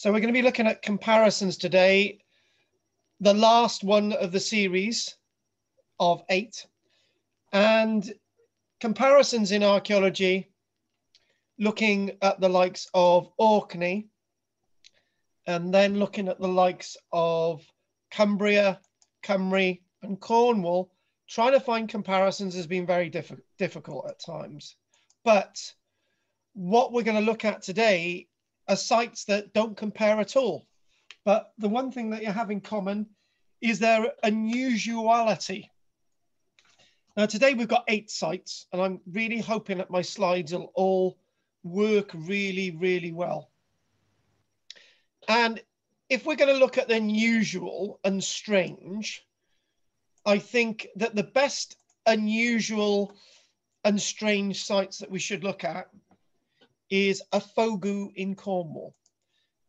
So we're going to be looking at comparisons today, the last one of the series of eight, and comparisons in archaeology, looking at the likes of Orkney, and then looking at the likes of Cumbria, Cymru, and Cornwall, trying to find comparisons has been very diff difficult at times. But what we're going to look at today are sites that don't compare at all. But the one thing that you have in common is their unusuality. Now, today we've got eight sites, and I'm really hoping that my slides will all work really, really well. And if we're going to look at the unusual and strange, I think that the best unusual and strange sites that we should look at is a fogu in Cornwall.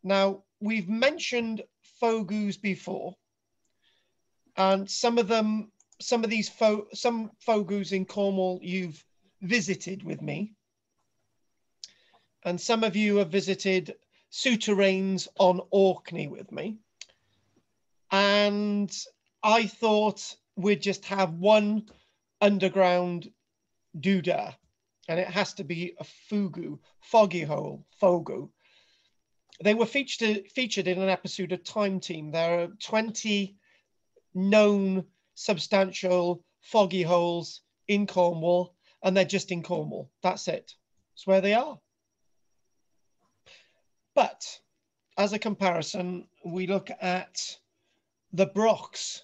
Now, we've mentioned fogus before, and some of them, some of these fo some fogus in Cornwall you've visited with me, and some of you have visited souterrains on Orkney with me. And I thought we'd just have one underground doodah and it has to be a fugu, foggy hole, fogu. They were featured featured in an episode of Time Team. There are 20 known substantial foggy holes in Cornwall, and they're just in Cornwall. That's it. It's where they are. But as a comparison, we look at the Brochs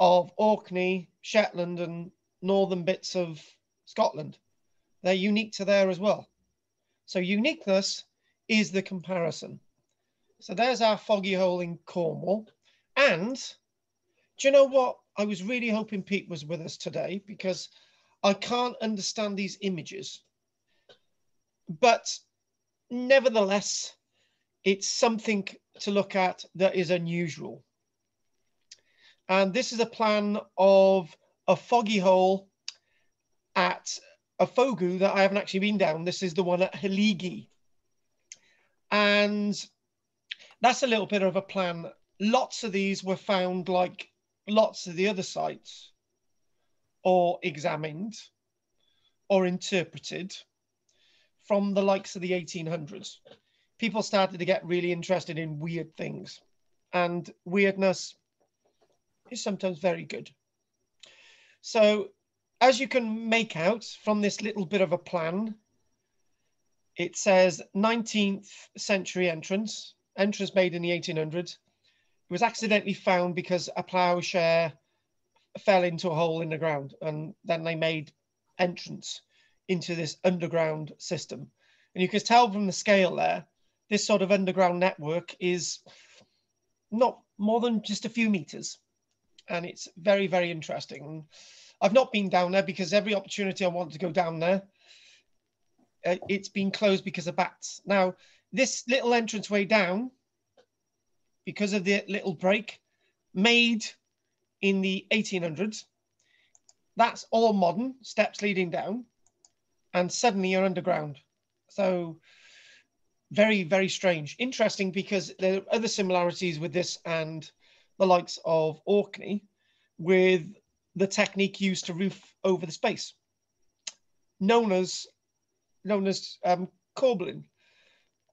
of Orkney, Shetland, and northern bits of Scotland. They're unique to there as well. So uniqueness is the comparison. So there's our foggy hole in Cornwall. And do you know what? I was really hoping Pete was with us today because I can't understand these images. But nevertheless, it's something to look at that is unusual. And this is a plan of a foggy hole at a fogu that I haven't actually been down. This is the one at Halliggye. And that's a little bit of a plan. Lots of these were found like lots of the other sites or examined or interpreted from the likes of the 1800s. People started to get really interested in weird things and weirdness is sometimes very good. So as you can make out from this little bit of a plan, it says 19th century entrance, entrance made in the 1800s. It was accidentally found because a ploughshare fell into a hole in the ground and then they made entrance into this underground system. And you can tell from the scale there, this sort of underground network is not more than just a few meters. And it's very, very interesting. I've not been down there because every opportunity I want to go down there, uh, it's been closed because of bats. Now, this little entrance way down, because of the little break, made in the 1800s, that's all modern, steps leading down, and suddenly you're underground. So very, very strange. Interesting because there are other similarities with this and the likes of Orkney with the technique used to roof over the space, known as known as um, corbelling.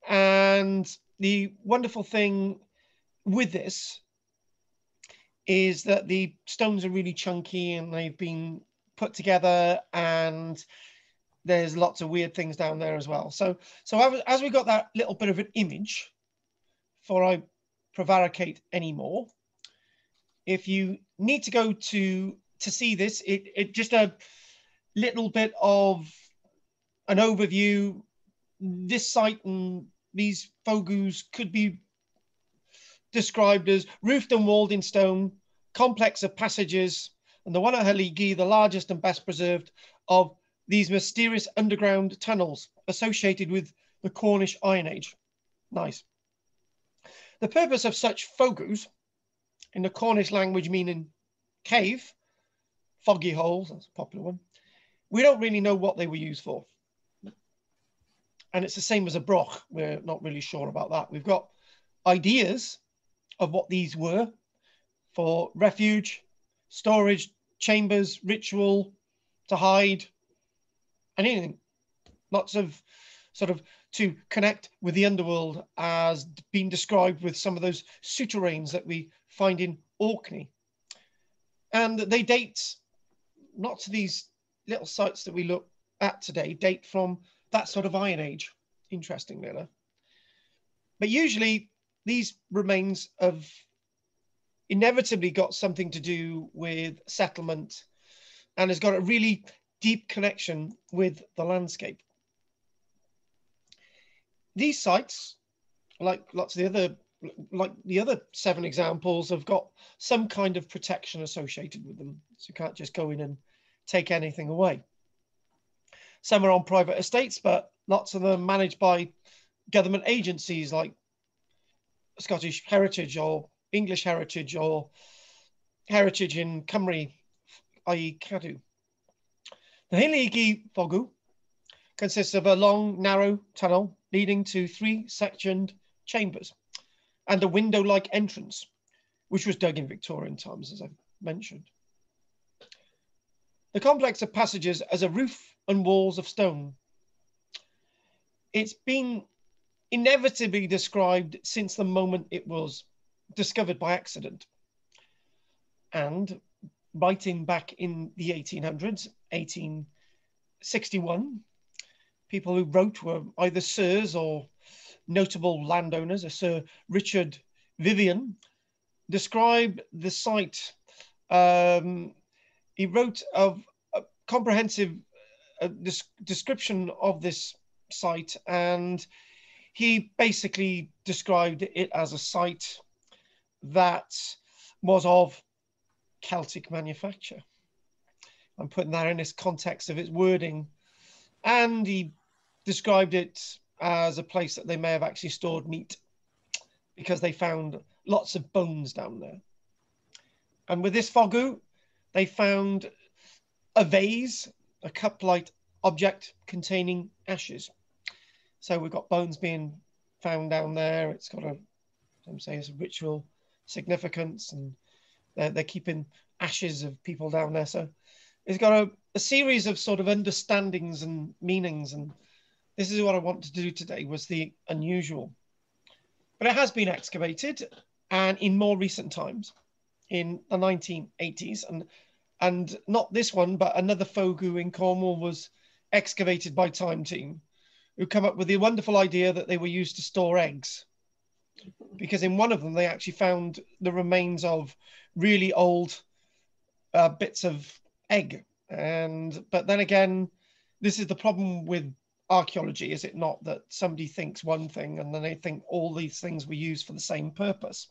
And the wonderful thing with this is that the stones are really chunky and they've been put together and there's lots of weird things down there as well. So, so as we got that little bit of an image, before I prevaricate anymore, if you need to go to to see this. It, it just a little bit of an overview. This site and these fogus could be described as roofed and walled in stone, complex of passages, and the one at Halliggye, the largest and best preserved of these mysterious underground tunnels associated with the Cornish Iron Age. Nice. The purpose of such fogus, in the Cornish language meaning cave, foggy holes, that's a popular one. We don't really know what they were used for. And it's the same as a broch. We're not really sure about that. We've got ideas of what these were for refuge, storage, chambers, ritual, to hide, and anything. Lots of sort of to connect with the underworld as being described with some of those souterrains that we find in Orkney. And they date not of these little sites that we look at today, date from that sort of Iron Age, interestingly enough. But usually these remains have inevitably got something to do with settlement and has got a really deep connection with the landscape. These sites, like lots of the other, like the other seven examples, have got some kind of protection associated with them. So you can't just go in and take anything away. Some are on private estates, but lots of them managed by government agencies like Scottish Heritage or English Heritage or Heritage in Cymru, i.e. Cadw. The Halliggye Ffogw consists of a long, narrow tunnel leading to three sectioned chambers and a window-like entrance, which was dug in Victorian times, as I've mentioned. The complex of passages as a roof and walls of stone. It's been inevitably described since the moment it was discovered by accident. And writing back in the 1800s, 1861, people who wrote were either sirs or notable landowners. Sir Richard Vyvyan described the site. Um, he wrote of a comprehensive uh, description of this site and he basically described it as a site that was of Celtic manufacture. I'm putting that in this context of its wording. And he described it as a place that they may have actually stored meat because they found lots of bones down there. And with this ffogw, they found a vase, a cup-like object containing ashes. So we've got bones being found down there. It's got a, I'm saying, it's a ritual significance and they're, they're keeping ashes of people down there. So it's got a, a series of sort of understandings and meanings. And this is what I want to do today was the unusual. But it has been excavated and in more recent times in the 1980s and and not this one, but another ffogw in Cornwall was excavated by Time Team, who come up with the wonderful idea that they were used to store eggs because in one of them they actually found the remains of really old uh, bits of egg and but then again this is the problem with archaeology is it not that somebody thinks one thing and then they think all these things were used for the same purpose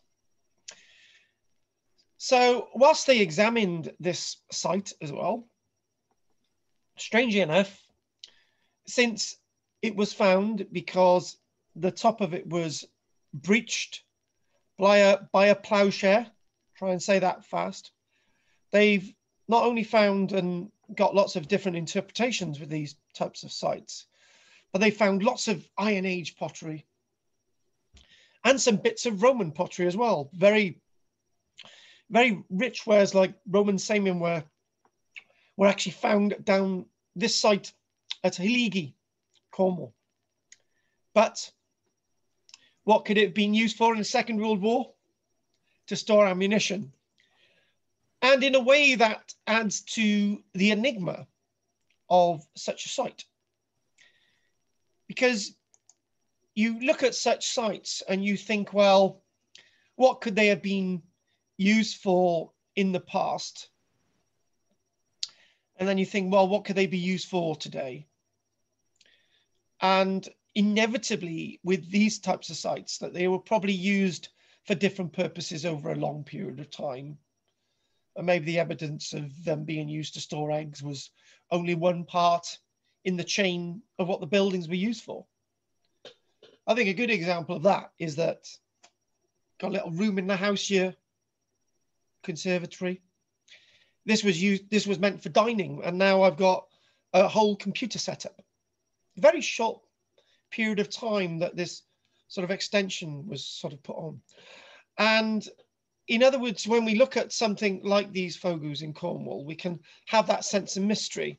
so whilst they examined this site as well strangely enough since it was found because the top of it was breached by a, by a plowshare. Try and say that fast. They've not only found and got lots of different interpretations with these types of sites, but they found lots of Iron Age pottery and some bits of Roman pottery as well. Very, very rich wares like Roman samian ware were actually found down this site at Halliggye, Cornwall. But what could it have been used for in the Second World War? To store ammunition. And in a way that adds to the enigma of such a site. Because you look at such sites and you think, well, what could they have been used for in the past? And then you think, well, what could they be used for today? And inevitably with these types of sites that they were probably used for different purposes over a long period of time. And maybe the evidence of them being used to store eggs was only one part in the chain of what the buildings were used for. I think a good example of that is that got a little room in the house here, conservatory. This was used, this was meant for dining, and now I've got a whole computer setup. Very short period of time that this sort of extension was sort of put on. And in other words, when we look at something like these fogus in Cornwall, we can have that sense of mystery.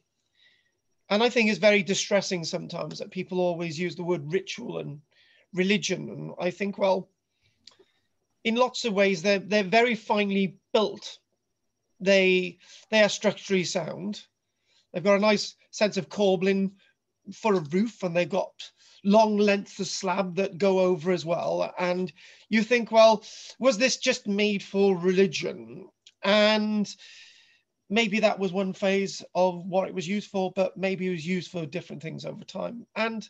And I think it's very distressing sometimes that people always use the word ritual and religion. And I think, well, in lots of ways, they're, they're very finely built. They, they are structurally sound. They've got a nice sense of corbelling for a roof and they've got long lengths of slab that go over as well. And you think, well, was this just made for religion? And maybe that was one phase of what it was used for, but maybe it was used for different things over time. And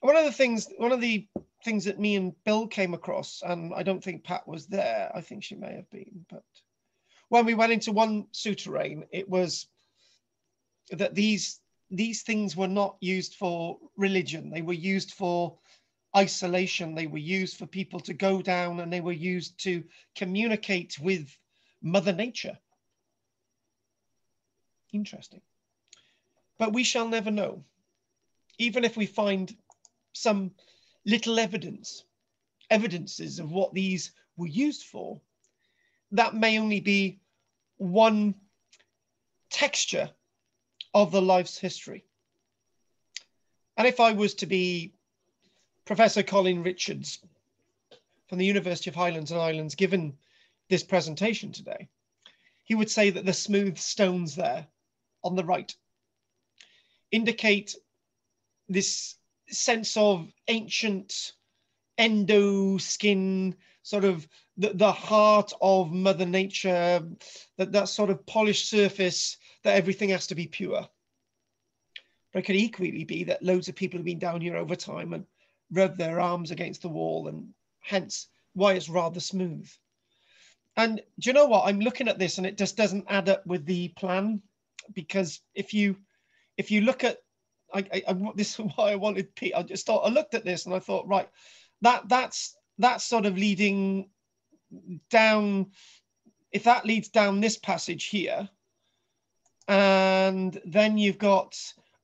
one of the things, one of the things that me and Bill came across, and I don't think Pat was there, I think she may have been, but when we went into one souterrain, it was that these these things were not used for religion. They were used for isolation. They were used for people to go down and they were used to communicate with Mother Nature. Interesting. But we shall never know. Even if we find some little evidence, evidences of what these were used for, that may only be one texture of the life's history. And if I was to be Professor Colin Richards from the University of Highlands and Islands given this presentation today, he would say that the smooth stones there on the right indicate this sense of ancient endo skin, sort of the, the heart of Mother Nature, that, that sort of polished surface that everything has to be pure. But it could equally be that loads of people have been down here over time and rubbed their arms against the wall, and hence why it's rather smooth. And do you know what? I'm looking at this and it just doesn't add up with the plan because if you if you look at I, I, I this is why I wanted Pete. I just thought I looked at this and I thought, right, that that's that's sort of leading down. If that leads down this passage here, and then you've got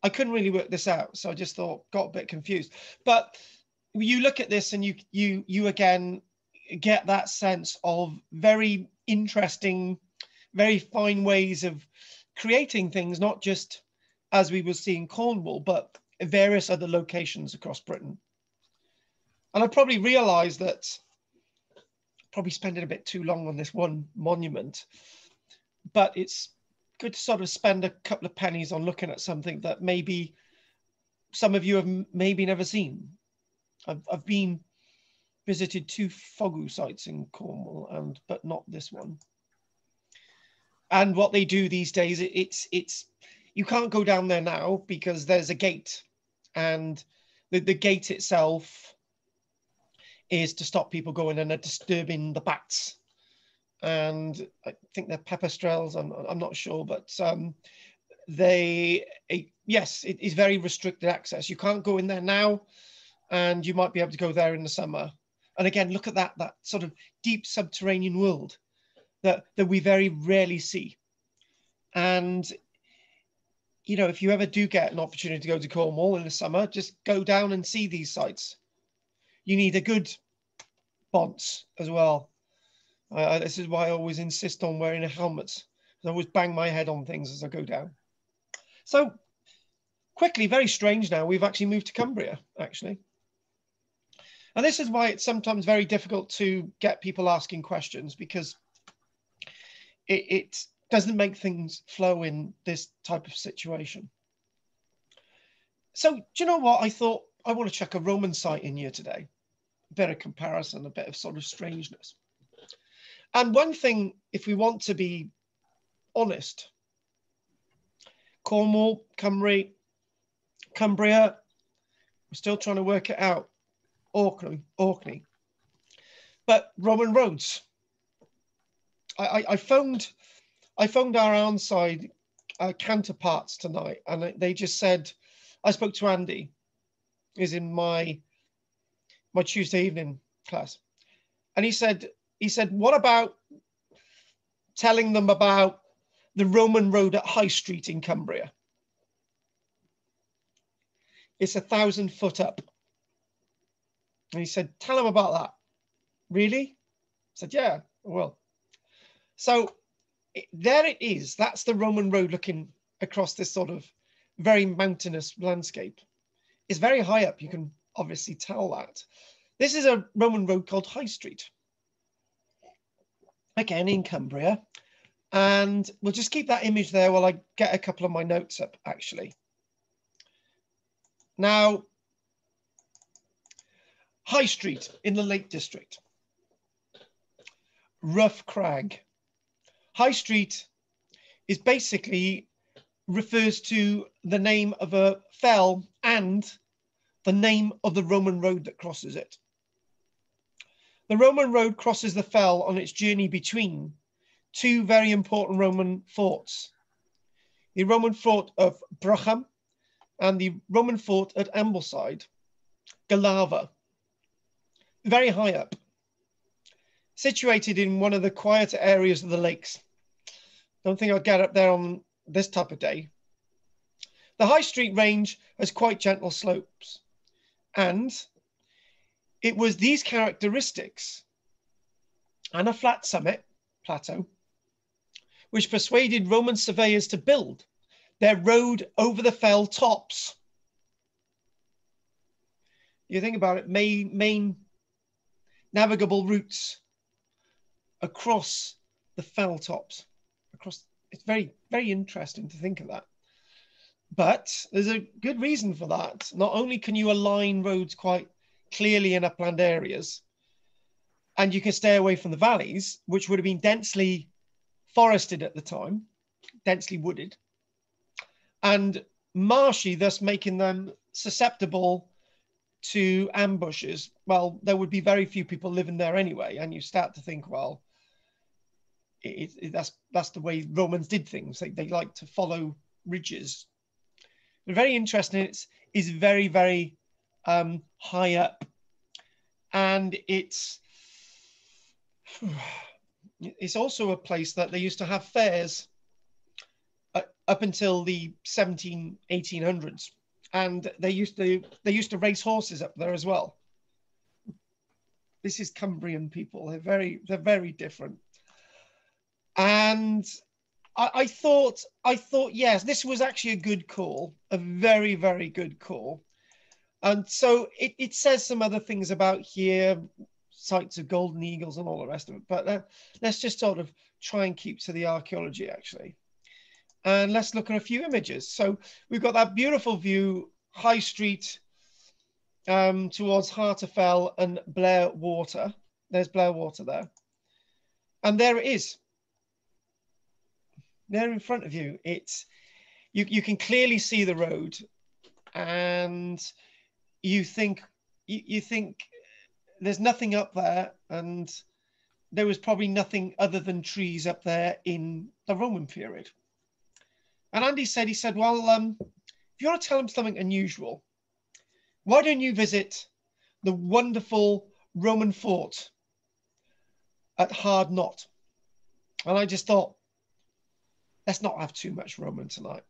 I couldn't really work this out, so I just thought got a bit confused. But you look at this and you you you again get that sense of very interesting, very fine ways of creating things, not just as we will see in Cornwall, but various other locations across Britain. And I probably realized that probably spending a bit too long on this one monument, but it's good to sort of spend a couple of pennies on looking at something that maybe some of you have maybe never seen. I've, I've been visited two fogu sites in Cornwall, and but not this one. And what they do these days, it's it's you can't go down there now because there's a gate, and the, the gate itself is to stop people going and disturbing the bats and I think they're pipistrelles. I'm, I'm not sure, but um, they, it, yes, it is very restricted access. You can't go in there now, and you might be able to go there in the summer. And again, look at that that sort of deep subterranean world that that we very rarely see. And you know, if you ever do get an opportunity to go to Cornwall in the summer, just go down and see these sites. You need a good bonce as well I, this is why I always insist on wearing a helmet. I always bang my head on things as I go down. So quickly, very strange now, we've actually moved to Cumbria, actually. And this is why it's sometimes very difficult to get people asking questions because it, it doesn't make things flow in this type of situation. So do you know what? I thought I want to check a Roman site in here today. A bit of comparison, a bit of sort of strangeness. And one thing, if we want to be honest, Cornwall, Cymru, Cumbria, we're still trying to work it out. Orkney, Orkney. But Roman roads. I, I, phoned I phoned our Arnside uh, counterparts tonight, and they just said, I spoke to Andy, is in my my Tuesday evening class, and he said he said, what about telling them about the Roman road at High Street in Cumbria? It's a thousand foot up. And he said, Tell them about that. Really? I said, Yeah, I will. So there it is. That's the Roman road looking across this sort of very mountainous landscape. It's very high up. You can obviously tell that. This is a Roman road called High Street. Again, in Cumbria. And we'll just keep that image there while I get a couple of my notes up, actually. Now, High Street in the Lake District. Rough Crag. High Street is basically refers to the name of a fell and the name of the Roman road that crosses it. The Roman road crosses the fell on its journey between two very important Roman forts the Roman fort of Brochem and the Roman fort at Ambleside, Galava, very high up, situated in one of the quieter areas of the lakes. Don't think I'll get up there on this type of day. The High Street range has quite gentle slopes, and it was these characteristics and a flat summit, plateau, which persuaded Roman surveyors to build their road over the fell tops. You think about it, main, main navigable routes across the fell tops. Across, it's very, very interesting to think of that. But there's a good reason for that. Not only can you align roads quite clearly in upland areas, and you can stay away from the valleys, which would have been densely forested at the time, densely wooded, and marshy, thus making them susceptible to ambushes. Well, there would be very few people living there anyway, and you start to think, well, it, it, that's that's the way Romans did things. They they like to follow ridges. But very interesting. It's is very very um, high up, and it's it's also a place that they used to have fairs uh, up until the 17 1800s and they used to they used to race horses up there as well this is cumbrian people they're very they're very different and I, I thought i thought yes this was actually a good call a very very good call and so it, it says some other things about here sites of golden eagles and all the rest of it. But uh, let's just sort of try and keep to the archaeology actually. And let's look at a few images. So we've got that beautiful view, High Street um, towards Harter Fell and Blair Water. There's Blair Water there. And there it is. There in front of you. It's you, you can clearly see the road and you think you, you think there's nothing up there, and there was probably nothing other than trees up there in the Roman period. And Andy said, he said, well, um, if you want to tell him something unusual, why don't you visit the wonderful Roman fort at Hardknott? And I just thought, let's not have too much Roman tonight.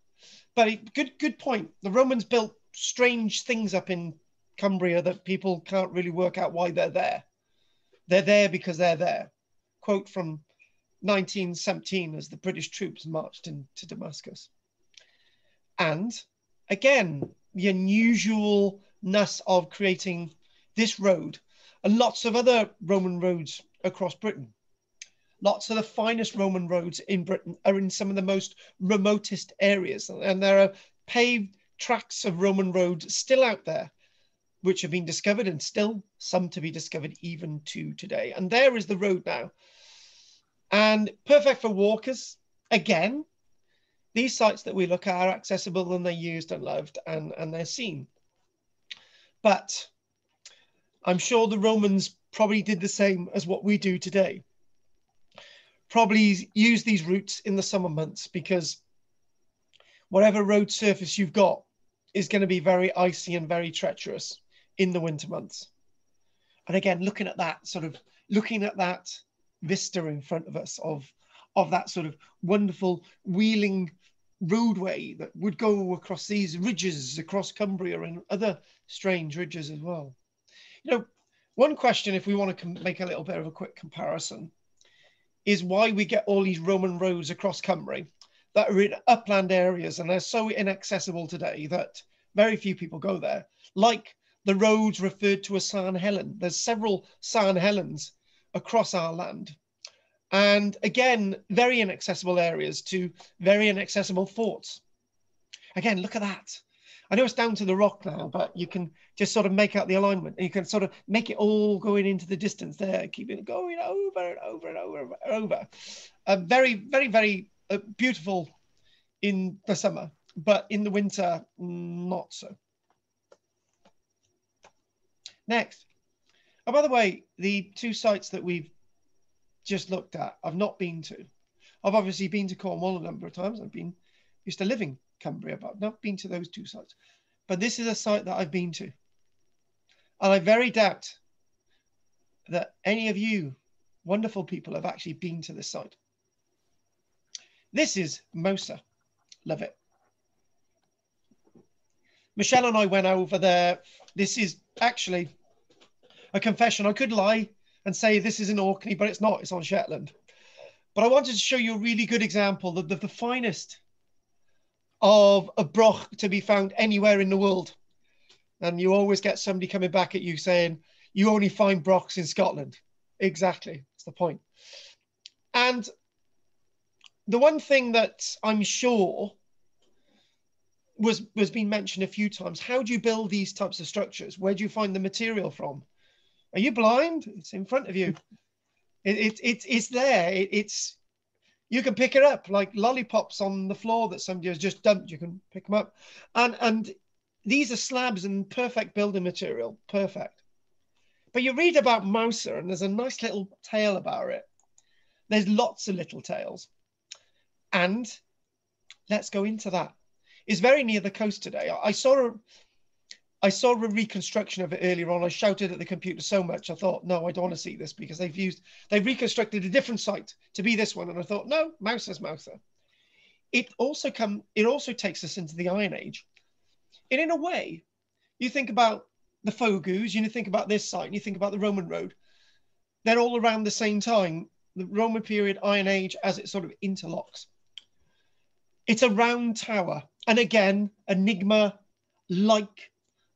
But good, good point. The Romans built strange things up in Cumbria that people can't really work out why they're there. They're there because they're there. Quote from 1917 as the British troops marched into Damascus. And again, the unusualness of creating this road and lots of other Roman roads across Britain. Lots of the finest Roman roads in Britain are in some of the most remotest areas. And there are paved tracks of Roman roads still out there which have been discovered and still some to be discovered even to today. And there is the road now. And perfect for walkers. Again, these sites that we look at are accessible and they're used and loved and, and they're seen. But I'm sure the Romans probably did the same as what we do today. Probably use these routes in the summer months because whatever road surface you've got is going to be very icy and very treacherous in the winter months. And again, looking at that sort of looking at that vista in front of us of of that sort of wonderful wheeling roadway that would go across these ridges across Cumbria and other strange ridges as well. You know, One question, if we want to make a little bit of a quick comparison, is why we get all these Roman roads across Cymru that are in upland areas and they're so inaccessible today that very few people go there. Like the roads referred to as Sarn Helen. There's several Sarn Helens across our land. And again, very inaccessible areas to very inaccessible forts. Again, look at that. I know it's down to the rock now, but you can just sort of make out the alignment and you can sort of make it all going into the distance there, keep it going over and over and over and over. Uh, very, very, very uh, beautiful in the summer, but in the winter, not so. Next. Oh, by the way, the two sites that we've just looked at, I've not been to. I've obviously been to Cornwall a number of times. I've been used to living Cumbria, but I've not been to those two sites. But this is a site that I've been to. And I very doubt that any of you wonderful people have actually been to this site. This is Mousa. Love it. Michelle and I went over there. This is actually a confession. I could lie and say this is in Orkney, but it's not. It's on Shetland. But I wanted to show you a really good example of the, the finest of a broch to be found anywhere in the world. And you always get somebody coming back at you saying, you only find brochs in Scotland. Exactly. That's the point. And the one thing that I'm sure was was being mentioned a few times, how do you build these types of structures? Where do you find the material from? Are you blind? It's in front of you. It, it, it it's there. It, it's you can pick it up like lollipops on the floor that somebody has just dumped. You can pick them up, and and these are slabs and perfect building material, perfect. But you read about Mousa, and there's a nice little tale about it. There's lots of little tales, and let's go into that. It's very near the coast today. I saw a, I saw a reconstruction of it earlier on. I shouted at the computer so much, I thought, no, I don't want to see this because they've used, they've reconstructed a different site to be this one. And I thought, no, Mousa's Mousa. It also come, it also takes us into the Iron Age. And in a way, you think about the Fogus, you think about this site, and you think about the Roman road. They're all around the same time, the Roman period, Iron Age, as it sort of interlocks. It's a round tower. And again, enigma like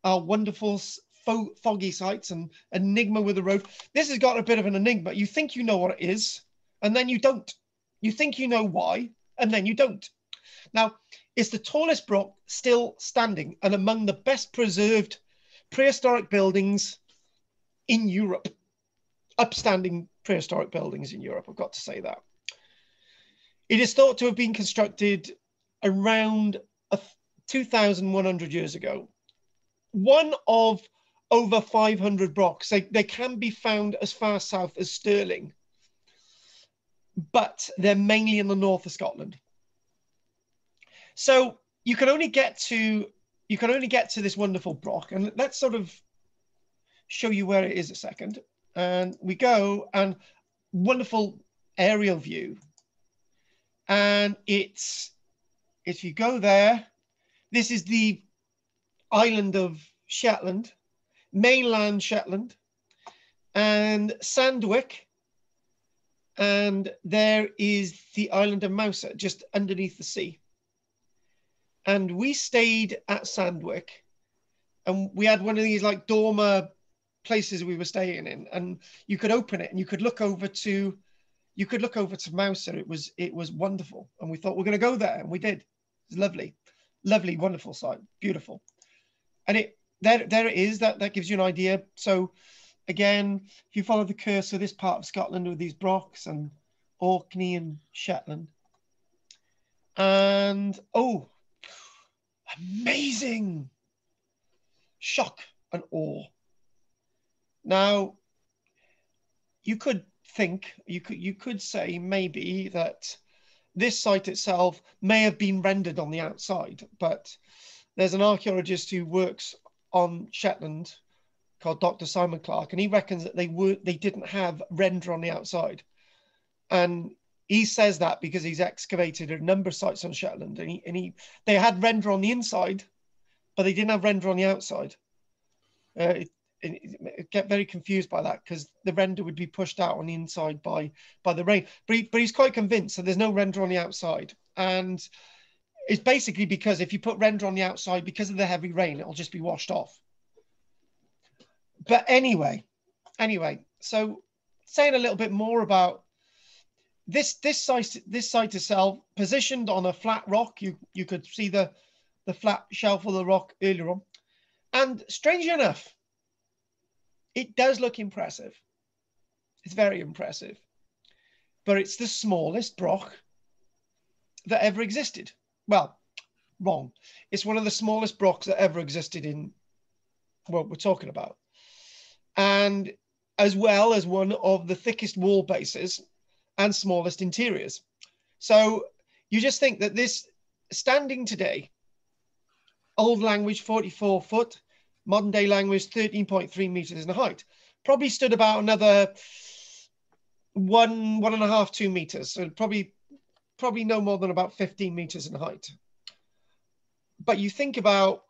our wonderful fo foggy sites and enigma with the road. This has got a bit of an enigma. You think you know what it is, and then you don't. You think you know why, and then you don't. Now, it's the tallest broch still standing and among the best preserved prehistoric buildings in Europe. Upstanding prehistoric buildings in Europe, I've got to say that. It is thought to have been constructed around 2,100 years ago one of over 500 brochs. They, they can be found as far south as Stirling, but they're mainly in the north of Scotland. So you can only get to you can only get to this wonderful broch, and let's sort of show you where it is a second. And we go and wonderful aerial view, and it's if you go there, this is the island of Shetland, mainland Shetland, and Sandwick. And there is the island of Mousa just underneath the sea. And we stayed at Sandwick, and we had one of these like dormer places we were staying in and you could open it and you could look over to you could look over to Mousa. It was it was wonderful. And we thought we're gonna go there and we did. It's lovely, lovely, wonderful site, beautiful and it there there it is. That that gives you an idea. So again, if you follow the cursor, this part of Scotland with these brochs and Orkney and Shetland. And oh, amazing! Shock and awe. Now, you could think, you could you could say maybe that this site itself may have been rendered on the outside, but there's an archaeologist who works on Shetland called Dr. Simon Clark, and he reckons that they were they didn't have render on the outside, and he says that because he's excavated a number of sites on Shetland, and he and he they had render on the inside, but they didn't have render on the outside. Uh, it, get very confused by that because the render would be pushed out on the inside by by the rain. But, he, but he's quite convinced that there's no render on the outside, and it's basically because if you put render on the outside because of the heavy rain, it'll just be washed off. But anyway, anyway, so saying a little bit more about this this site this site itself positioned on a flat rock. You you could see the the flat shelf of the rock earlier on, and strangely enough, it does look impressive. It's very impressive, but it's the smallest broch that ever existed. Well, wrong. It's one of the smallest brochs that ever existed in what we're talking about, and as well as one of the thickest wall bases and smallest interiors. So you just think that this standing today, old language 44 foot, modern day language 13.3 meters in height, probably stood about another one, one and a half, two meters. So probably, probably no more than about 15 meters in height. But you think about,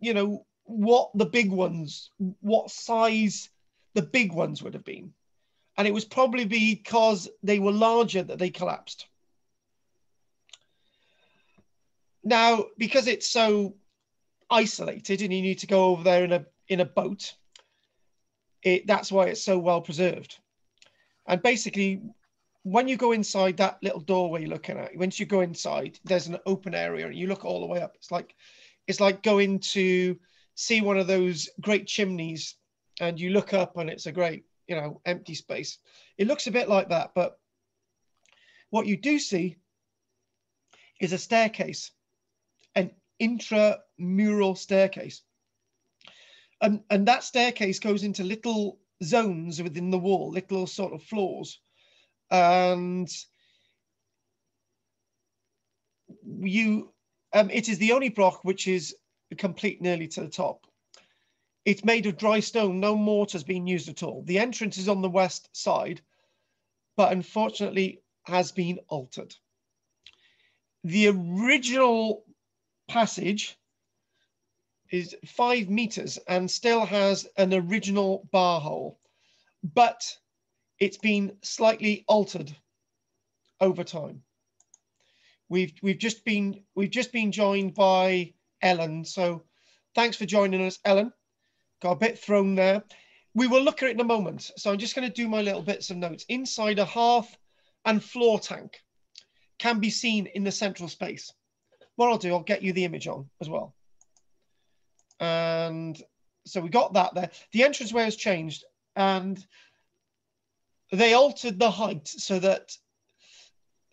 you know, what the big ones, what size the big ones would have been. And it was probably because they were larger that they collapsed. Now, because it's so isolated and you need to go over there in a in a boat, it that's why it's so well preserved. And basically, when you go inside that little doorway you're looking at, once you go inside, there's an open area and you look all the way up. It's like it's like going to see one of those great chimneys and you look up and it's a great, you know, empty space. It looks a bit like that, but what you do see is a staircase, an intramural staircase. And, and that staircase goes into little zones within the wall, little sort of floors. And you, um, it is the only broch which is complete nearly to the top. It's made of dry stone, no mortar's been used at all. The entrance is on the west side, but unfortunately has been altered. The original passage is five meters and still has an original bar hole, but it's been slightly altered over time. We've we've just been we've just been joined by Ellen. So thanks for joining us, Ellen. Got a bit thrown there. We will look at it in a moment. So I'm just going to do my little bits of notes. Inside a hearth and floor tank can be seen in the central space. What I'll do, I'll get you the image on as well. And so we got that there. The entranceway has changed and they altered the height so that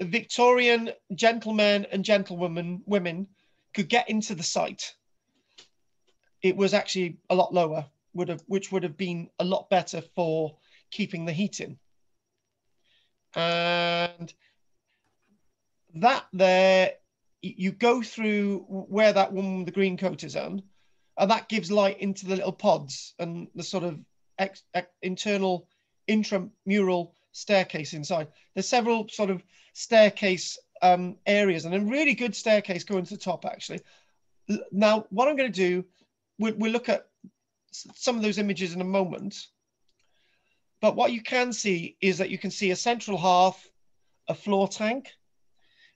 Victorian gentlemen and gentlewomen women could get into the site it was actually a lot lower, would have which would have been a lot better for keeping the heat in. And that there, you go through where that woman with the green coat is on, and that gives light into the little pods and the sort of ex, ex, internal intramural staircase inside. There's several sort of staircase um, areas and a really good staircase going to the top actually. Now, what I'm going to do we'll, we'll look at some of those images in a moment. But what you can see is that you can see a central hearth, a floor tank,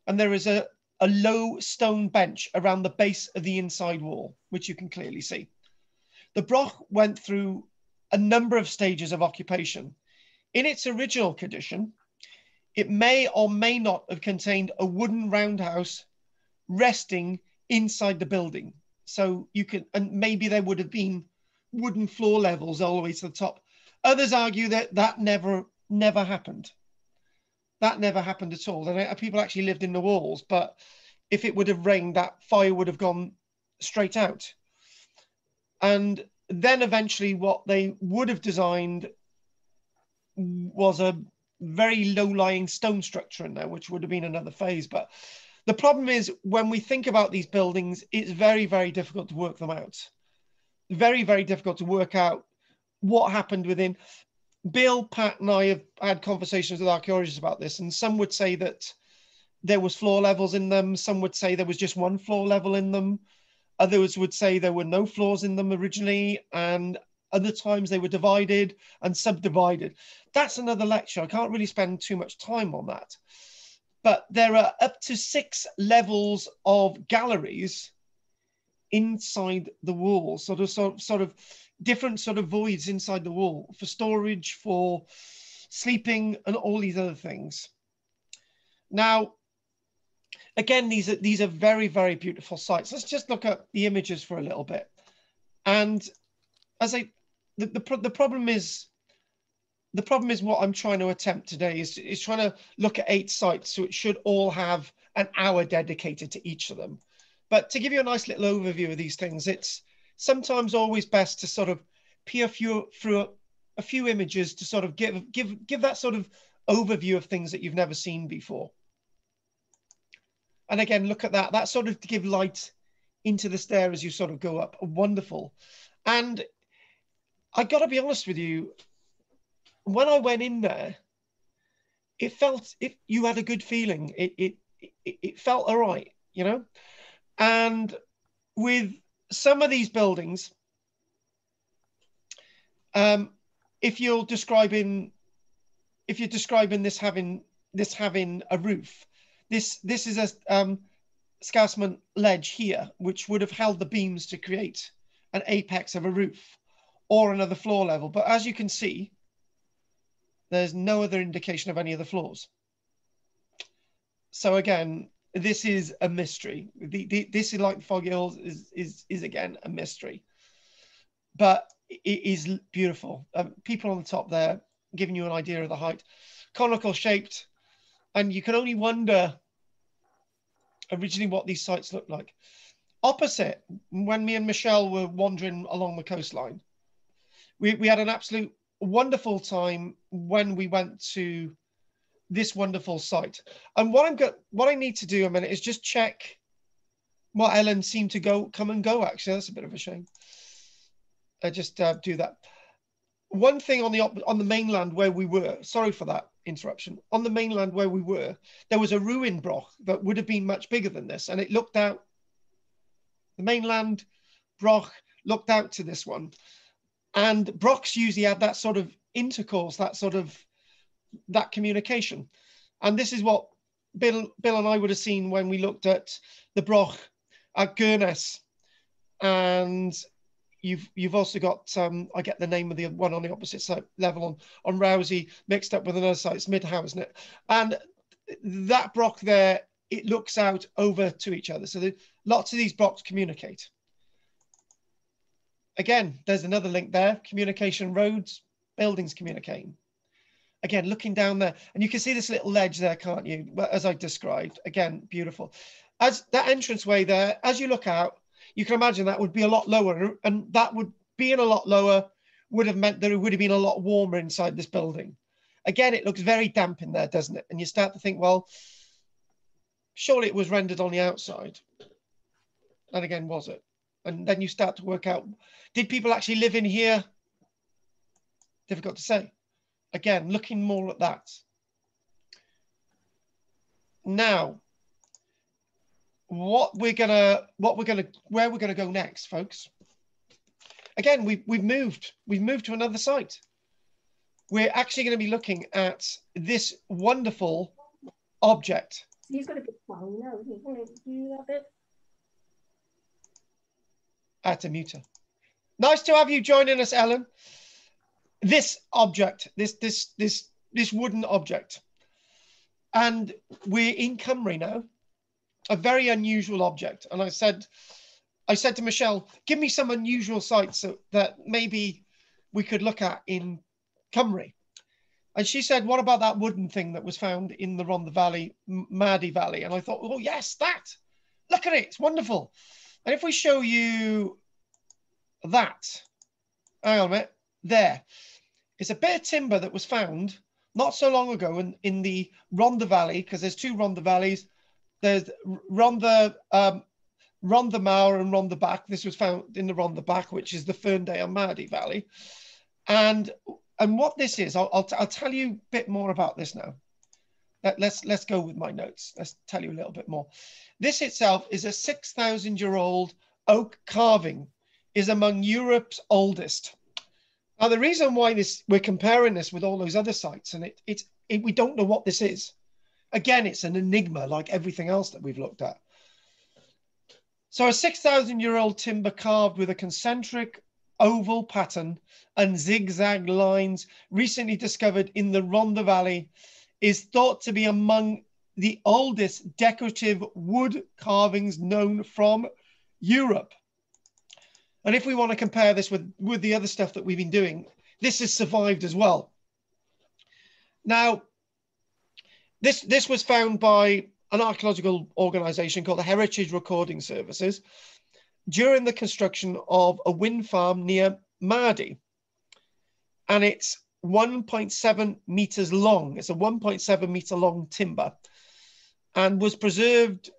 and there is a, a low stone bench around the base of the inside wall, which you can clearly see. The Broch went through a number of stages of occupation. In its original condition, it may or may not have contained a wooden roundhouse resting inside the building. So you can, and maybe there would have been wooden floor levels all the way to the top. Others argue that that never, never happened. That never happened at all. And people actually lived in the walls, but if it would have rained, that fire would have gone straight out. And then eventually, what they would have designed was a very low lying stone structure in there, which would have been another phase. But the problem is when we think about these buildings, it's very, very difficult to work them out. Very, very difficult to work out what happened within. Bill, Pat, and I have had conversations with archaeologists about this, and some would say that there was floor levels in them. Some would say there was just one floor level in them. Others would say there were no floors in them originally, and Other times they were divided and subdivided. That's another lecture. I can't really spend too much time on that. But there are up to six levels of galleries inside the wall, sort of, sort sort of different sort of voids inside the wall for storage, for sleeping, and all these other things. Now, again, these are these are very, very beautiful sites. Let's just look at the images for a little bit. And as I, the, the, pro the problem is, the problem is what I'm trying to attempt today is, is trying to look at eight sites. So it should all have an hour dedicated to each of them. But to give you a nice little overview of these things, it's sometimes always best to sort of peer through, through a, few images to sort of give, give, give that sort of overview of things that you've never seen before. And again, look at that. That sort of to give light into the stair as you sort of go up. Wonderful. And I got to be honest with you, when I went in there, it felt it you had a good feeling. It it it, felt all right, you know. And with some of these buildings, um, if you're describing if you're describing this having this having a roof, this this is a um, ledge here, which would have held the beams to create an apex of a roof or another floor level. But as you can see, there's no other indication of any of the floors. So again, this is a mystery. The, the, this is like Fog Hills is, is, is again a mystery, but it is beautiful. Um, people on the top there giving you an idea of the height, conical shaped, and you can only wonder originally what these sites looked like. Opposite, when me and Michelle were wandering along the coastline, we, we had an absolute wonderful time when we went to this wonderful site. And what I'm got, what I need to do a minute is just check what Ellen seemed to go come and go. Actually, that's a bit of a shame. I just uh, do that. One thing on the on the mainland where we were. Sorry for that interruption. On the mainland where we were, there was a ruin broch that would have been much bigger than this, and it looked out. The mainland broch looked out to this one, and brochs usually have that sort of intercourse, that sort of that communication. And this is what Bill, Bill and I would have seen when we looked at the broch at Gurness. And you've you've also got um, I get the name of the one on the opposite side level on on Rousay mixed up with another site. It's Midhowe, isn't it? And that broch there, it looks out over to each other. So the, lots of these brochs communicate. Again, there's another link there. Communication roads, buildings communicating again, looking down there, and you can see this little ledge there, can't you? As I described, again, beautiful. As that entranceway there, as you look out, you can imagine that would be a lot lower, and that would being a lot lower would have meant that it would have been a lot warmer inside this building. Again, it looks very damp in there, doesn't it? And you start to think, well, surely it was rendered on the outside. And again, was it? And then you start to work out, did people actually live in here? Difficult to say again, looking more at that. Now, what we're gonna, what we're gonna, where we're gonna go next, folks. Again, we've we've moved, we've moved to another site. We're actually going to be looking at this wonderful object. Now. That bit. At a muter. Nice to have you joining us, Ellen this object, this this this this wooden object, and we're in Cymru now, a very unusual object. And I said, I said to Michelle, give me some unusual sites that, that maybe we could look at in Cymru. And she said, what about that wooden thing that was found in the Rhondda Valley, Mardy Valley? And I thought, oh yes, that. Look at it, it's wonderful. And if we show you that, hang on a minute, there. It's a bit of timber that was found not so long ago in, in the Rhondda Valley, because there's two Rhondda Valleys. There's Rhondda, um, Rhondda Mawr and Rhondda Fach. This was found in the Rhondda Fach, which is the Ferndale Mardy Valley. And and what this is, I'll, I'll, I'll tell you a bit more about this now. Let, let's let's go with my notes. Let's tell you a little bit more. This itself is a 6,000 year old oak carving, is among Europe's oldest Now, the reason why this we're comparing this with all those other sites, and it, it, it we don't know what this is. Again, it's an enigma like everything else that we've looked at. So, a 6,000 year old timber carved with a concentric oval pattern and zigzag lines recently discovered in the Rhondda Valley is thought to be among the oldest decorative wood carvings known from Europe. And if we want to compare this with, with the other stuff that we've been doing, this has survived as well. Now, this, this was found by an archaeological organization called the Heritage Recording Services during the construction of a wind farm near Mardy. And it's 1.7 meters long. It's a 1.7 meter long timber and was preserved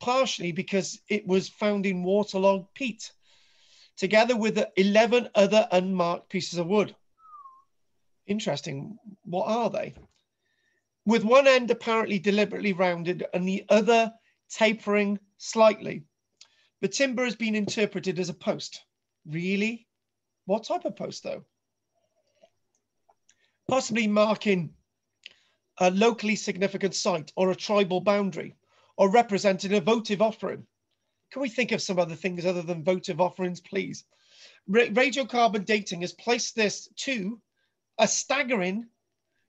partially because it was found in waterlogged peat together with 11 other unmarked pieces of wood. Interesting. What are they? With one end apparently deliberately rounded and the other tapering slightly. The timber has been interpreted as a post. Really? What type of post, though? Possibly marking a locally significant site or a tribal boundary or representing a votive offering. Can we think of some other things other than votive offerings, please? Ra radiocarbon dating has placed this to a staggering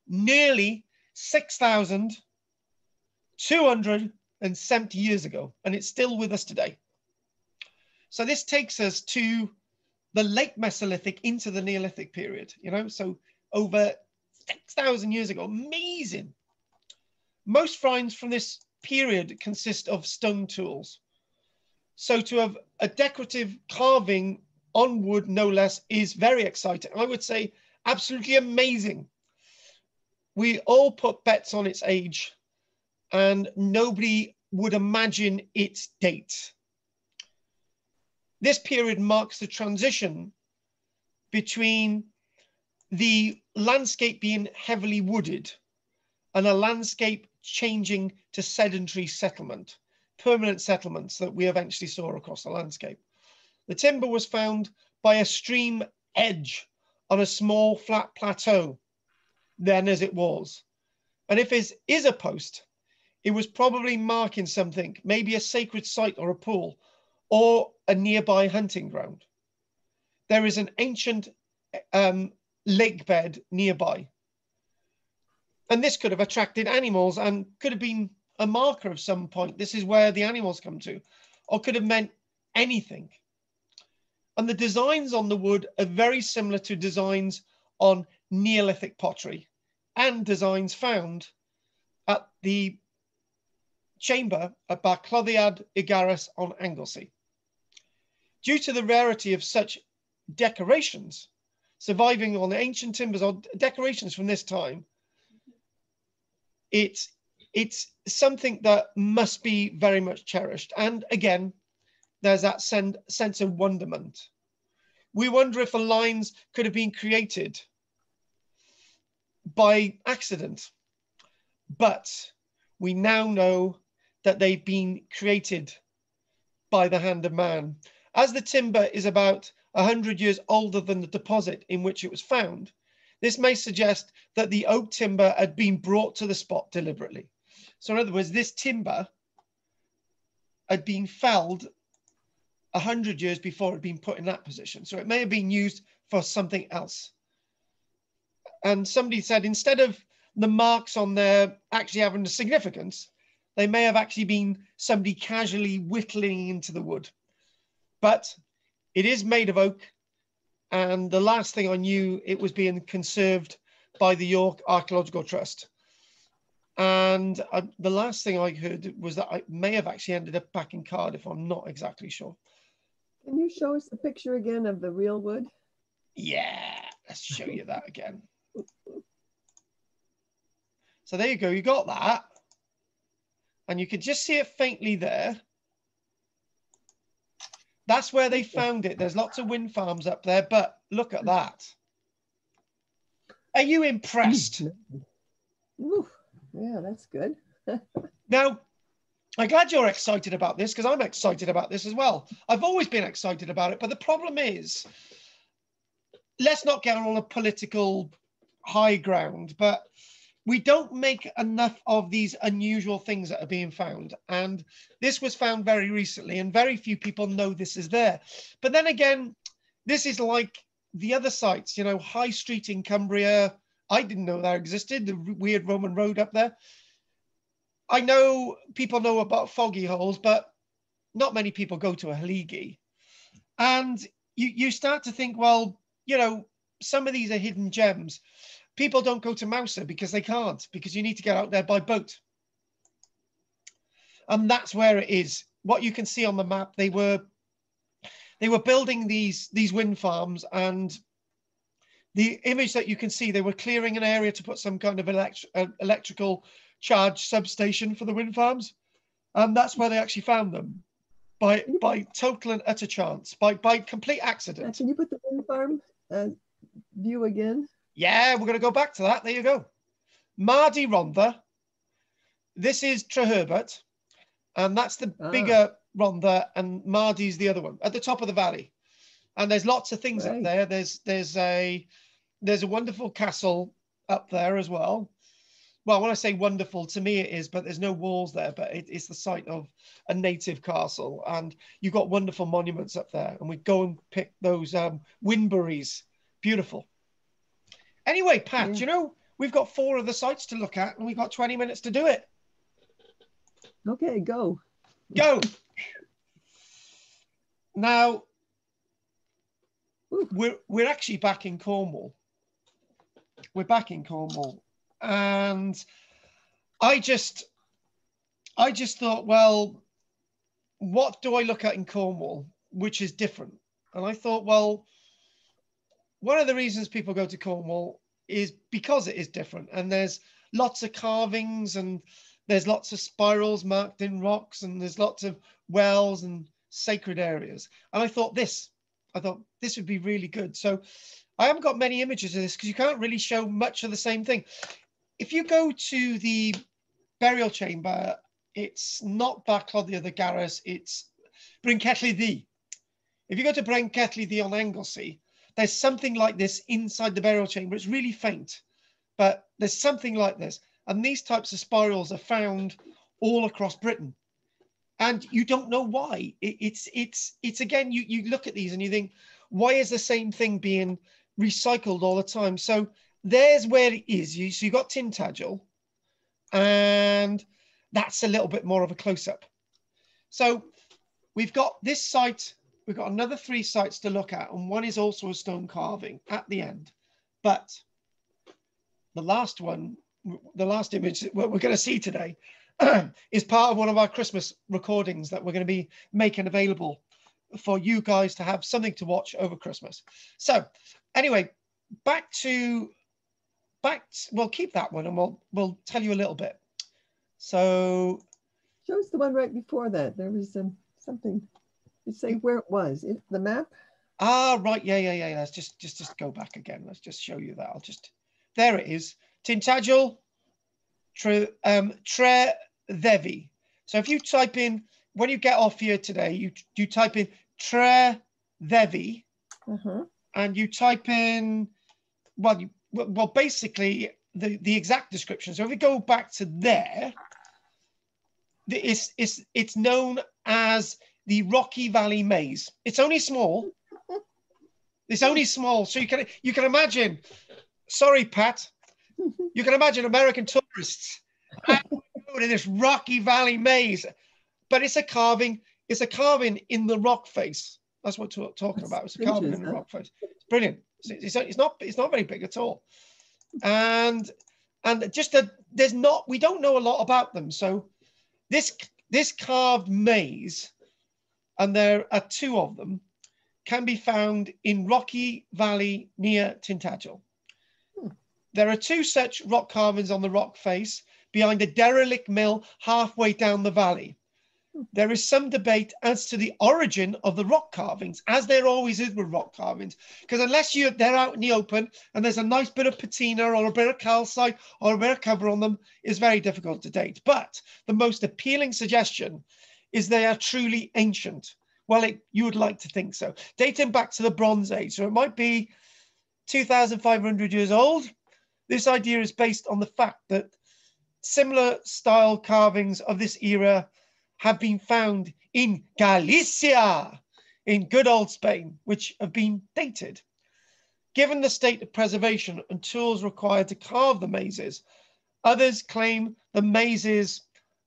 nearly 6,270 years ago, and it's still with us today. So this takes us to the late Mesolithic into the Neolithic period, you know, so over 6,000 years ago, amazing. Most finds from this period consist of stone tools. So to have a decorative carving on wood, no less, is very exciting. I would say absolutely amazing. We all put bets on its age and nobody would imagine its date. This period marks the transition between the landscape being heavily wooded and a landscape changing to sedentary settlement permanent settlements that we eventually saw across the landscape. The timber was found by a stream edge on a small flat plateau, then as it was. And if it is a post, it was probably marking something, maybe a sacred site or a pool, or a nearby hunting ground. There is an ancient um, lake bed nearby. And this could have attracted animals and could have been a marker of some point. This is where the animals come to, or could have meant anything. And the designs on the wood are very similar to designs on Neolithic pottery and designs found at the chamber at Barclodiad y Gawres on Anglesey. Due to the rarity of such decorations surviving on ancient timbers or decorations from this time, it's it's something that must be very much cherished. And again, there's that sen sense of wonderment. We wonder if the lines could have been created by accident, but we now know that they've been created by the hand of man. As the timber is about 100 years older than the deposit in which it was found, this may suggest that the oak timber had been brought to the spot deliberately. So in other words, this timber had been felled a hundred years before it had been put in that position. So it may have been used for something else. And somebody said instead of the marks on there actually having a significance, they may have actually been somebody casually whittling into the wood. But it is made of oak. And the last thing I knew, it was being conserved by the York Archaeological Trust. And uh, the last thing I heard was that I may have actually ended up back in Cardiff. I'm not exactly sure. Can you show us the picture again of the real wood? Yeah, let's show you that again. So there you go, you got that. And you can just see it faintly there. That's where they found it. There's lots of wind farms up there, but look at that. Are you impressed? Ooh. Yeah, that's good. now, I'm glad you're excited about this because I'm excited about this as well. I've always been excited about it, but the problem is let's not get on a political high ground, but we don't make enough of these unusual things that are being found. And this was found very recently, and very few people know this is there. But then again, this is like the other sites, you know, High Street in Cumbria. I didn't know that existed, the weird Roman road up there. I know people know about fogous, but not many people go to a Halliggye. And you, you start to think, well, you know, some of these are hidden gems. People don't go to Mousa because they can't, because you need to get out there by boat. And that's where it is. What you can see on the map, they were they were building these these wind farms and the image that you can see, they were clearing an area to put some kind of elect uh, electrical charge substation for the wind farms. And that's where they actually found them by by total and utter chance, by by complete Uh, accident. Can you put the wind farm uh, view again? Yeah, we're going to go back to that. There you go. Mardi Rhondda. This is Treherbert, and that's the Ah. bigger Rhondda, and Mardi's the other one at the top of the valley. And there's lots of things up there. There's there's a there's a wonderful castle up there as well. Well, when I say wonderful, to me it is, but there's no walls there. But it, it's the site of a native castle, and you've got wonderful monuments up there. And we go and pick those um, windberries. Beautiful. Anyway, Pat, mm. Yeah. you know we've got four of the sites to look at, and we've got 20 minutes to do it. Okay, go. Go. Now, Ooh. we're we're actually back in Cornwall. We're back in Cornwall, and I just, I just thought, well, what do I look at in Cornwall, which is different? And I thought, well, one of the reasons people go to Cornwall is because it is different, and there's lots of carvings and there's lots of spirals marked in rocks and there's lots of wells and sacred areas. And I thought this, I thought this would be really good. So I haven't got many images of this because you can't really show much of the same thing. If you go to the burial chamber, it's not Barclodiad the other Garras, it's Bryn Celli Ddu. If you go to Bryn Celli Ddu on Anglesey, there's something like this inside the burial chamber. It's really faint, but there's something like this. And these types of spirals are found all across Britain. And you don't know why. It, it's it's it's again, you, you look at these and you think, why is the same thing being recycled all the time? So there's where it is. You so you got Tintagel, and that's a little bit more of a close-up. So we've got this site, we've got another three sites to look at, and one is also a stone carving at the end. But the last one the last image that we're going to see today is part of one of our Christmas recordings that we're going to be making available for you guys to have something to watch over Christmas. So, anyway, back to back. To, we'll keep that one, and we'll we'll tell you a little bit. So, Show us the one right before that. There was um, something. Say where it was. It, the map? ah, right, yeah, yeah, yeah. Let's just just just go back again. Let's just show you that. I'll just there it is. Tintagel, Tre, um, Tre Ddevi. So if you type in, when you get off here today, you, you type in Tre Ddevi Uh-huh. and you type in, well, you, well, well, basically the, the exact description. So if we go back to there, it's, it's, it's known as the Rocky Valley Maze. It's only small. It's only small. So you can, you can imagine, sorry, Pat, you can imagine American tourists in this Rocky Valley maze, but it's a carving. It's a carving in the rock face. That's what we're talking That's about. It's a carving in the rock face. It's brilliant. It's, it's, it's not. It's not very big at all. And and just that there's not. We don't know a lot about them. So this this carved maze, and there are two of them, can be found in Rocky Valley near Tintagel. Hmm. There are two such rock carvings on the rock face behind a derelict mill halfway down the valley. Hmm. There is some debate as to the origin of the rock carvings, as there always is with rock carvings, because unless you they're out in the open and there's a nice bit of patina or a bit of calcite or a bit of cover on them, it's very difficult to date. But the most appealing suggestion is they are truly ancient. Well, it, you would like to think so, dating back to the Bronze Age. So it might be 2,500 years old. This idea is based on the fact that similar style carvings of this era have been found in Galicia, in good old Spain, which have been dated. Given the state of preservation and tools required to carve the mazes, others claim the mazes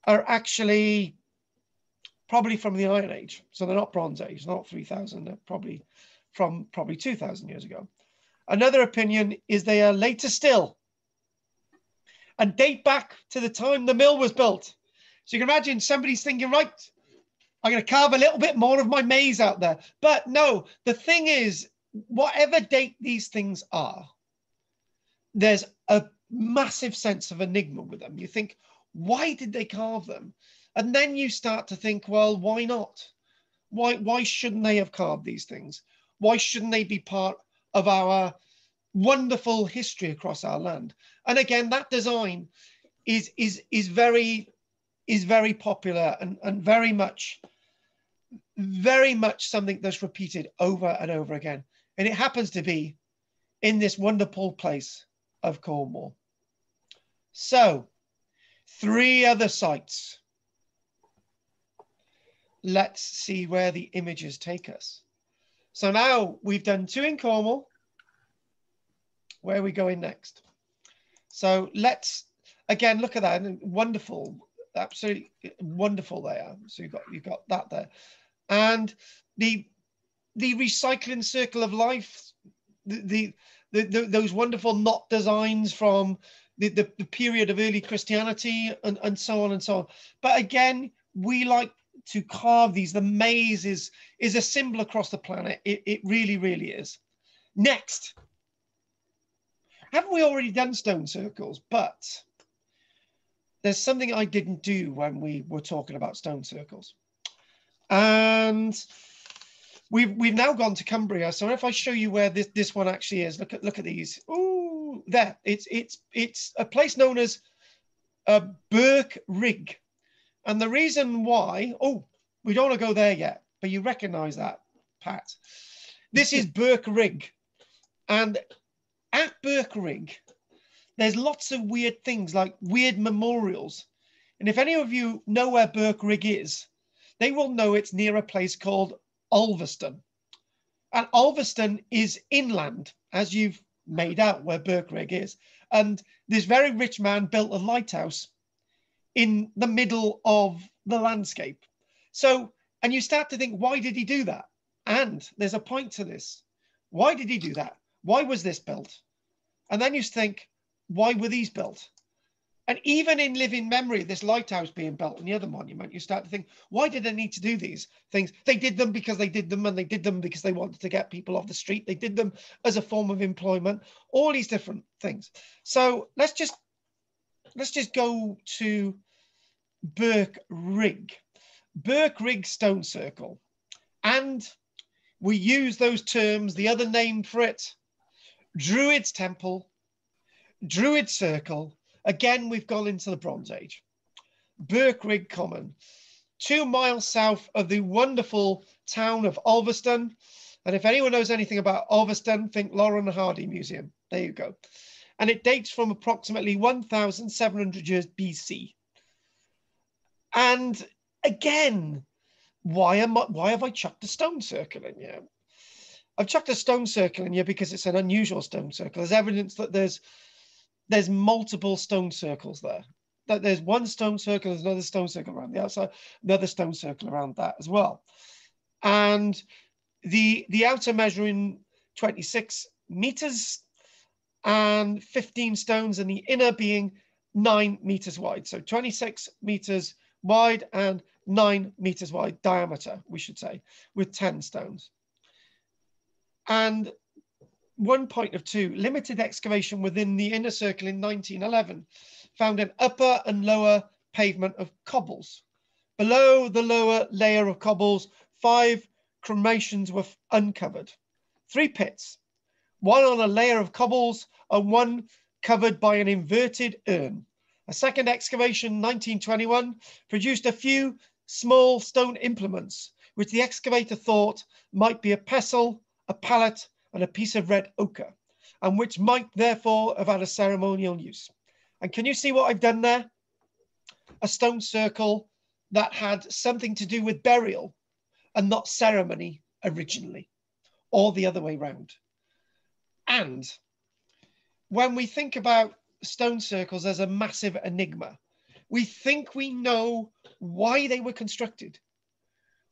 are actually probably from the Iron Age. So they're not Bronze Age, not 3000, they're probably from probably 2000 years ago. Another opinion is they are later still and date back to the time the mill was built. So you can imagine somebody's thinking, right, I'm going to carve a little bit more of my maze out there. But no, the thing is, whatever date these things are, there's a massive sense of enigma with them. You think, why did they carve them? And then you start to think, well, why not? Why, why shouldn't they have carved these things? Why shouldn't they be part of our wonderful history across our land? And again, that design is is is very is very popular and, and very much very much something that's repeated over and over again. And it happens to be in this wonderful place of Cornwall. So, three other sites. Let's see where the images take us. So now we've done two in Cornwall. Where are we going next? So let's again look at that. Wonderful, absolutely wonderful there. So you've got you've got that there, and the the recycling circle of life, the the, the, the those wonderful knot designs from the, the, the period of early Christianity and, and so on and so on. But again, we like to carve these. The maze is, is a symbol across the planet. It, it really, really is. Next, haven't we already done stone circles? But there's something I didn't do when we were talking about stone circles. And we've we've now gone to Cumbria. So if I show you where this, this one actually is, look at look at these. Ooh, there. It's it's it's a place known as uh, Birkrigg. And the reason why, oh, we don't want to go there yet, but you recognize that, Pat. This is Birkrigg. And at Birkrigg, there's lots of weird things like weird memorials. And if any of you know where Birkrigg is, they will know it's near a place called Ulverston. And Ulverston is inland, as you've made out where Birkrigg is. And this very rich man built a lighthouse in the middle of the landscape. So, and you start to think, why did he do that? And there's a point to this. Why did he do that? Why was this built? And then you think, why were these built? And even in living memory, this lighthouse being built and the other monument, you start to think, why did they need to do these things? They did them because they did them, and they did them because they wanted to get people off the street. They did them as a form of employment, all these different things. So let's just let's just go to Burke Rig, Birkrigg Stone Circle. And we use those terms, the other name for it, Druid's Temple, Druid Circle. Again, we've gone into the Bronze Age. Birkrigg Common, two miles south of the wonderful town of Ulverston. And if anyone knows anything about Ulverston, think Lauren Hardy Museum. There you go. And it dates from approximately 1,700 years BC. And again, why am I, why have I chucked a stone circle in here? I've chucked a stone circle in here because it's an unusual stone circle. There's evidence that there's there's multiple stone circles there. That there's one stone circle, there's another stone circle around the outside, another stone circle around that as well. And the the outer measuring 26 meters and 15 stones, and the inner being nine meters wide. So 26 meters wide and nine meters wide diameter, we should say, with 10 stones. And one point of two, limited excavation within the inner circle in 1911 found an upper and lower pavement of cobbles. Below the lower layer of cobbles, five cremations were uncovered. Three pits, one on a layer of cobbles and one covered by an inverted urn. A second excavation, 1921, produced a few small stone implements, which the excavator thought might be a pestle, a palette, and a piece of red ochre. and which might therefore have had a ceremonial use. And can you see what I've done there? A stone circle that had something to do with burial and not ceremony originally, or the other way round. And when we think about stone circles as a massive enigma, we think we know why they were constructed.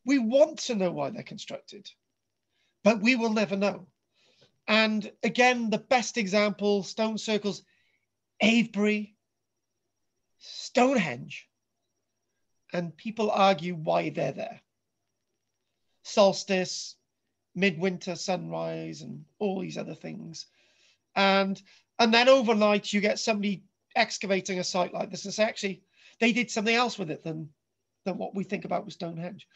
We want to know why they're constructed, but we will never know. And again, the best example stone circles, Avebury, Stonehenge. And people argue why they're there. Solstice, midwinter sunrise, and all these other things. And and then overnight you get somebody excavating a site like this and say, actually, they did something else with it than than what we think about with Stonehenge.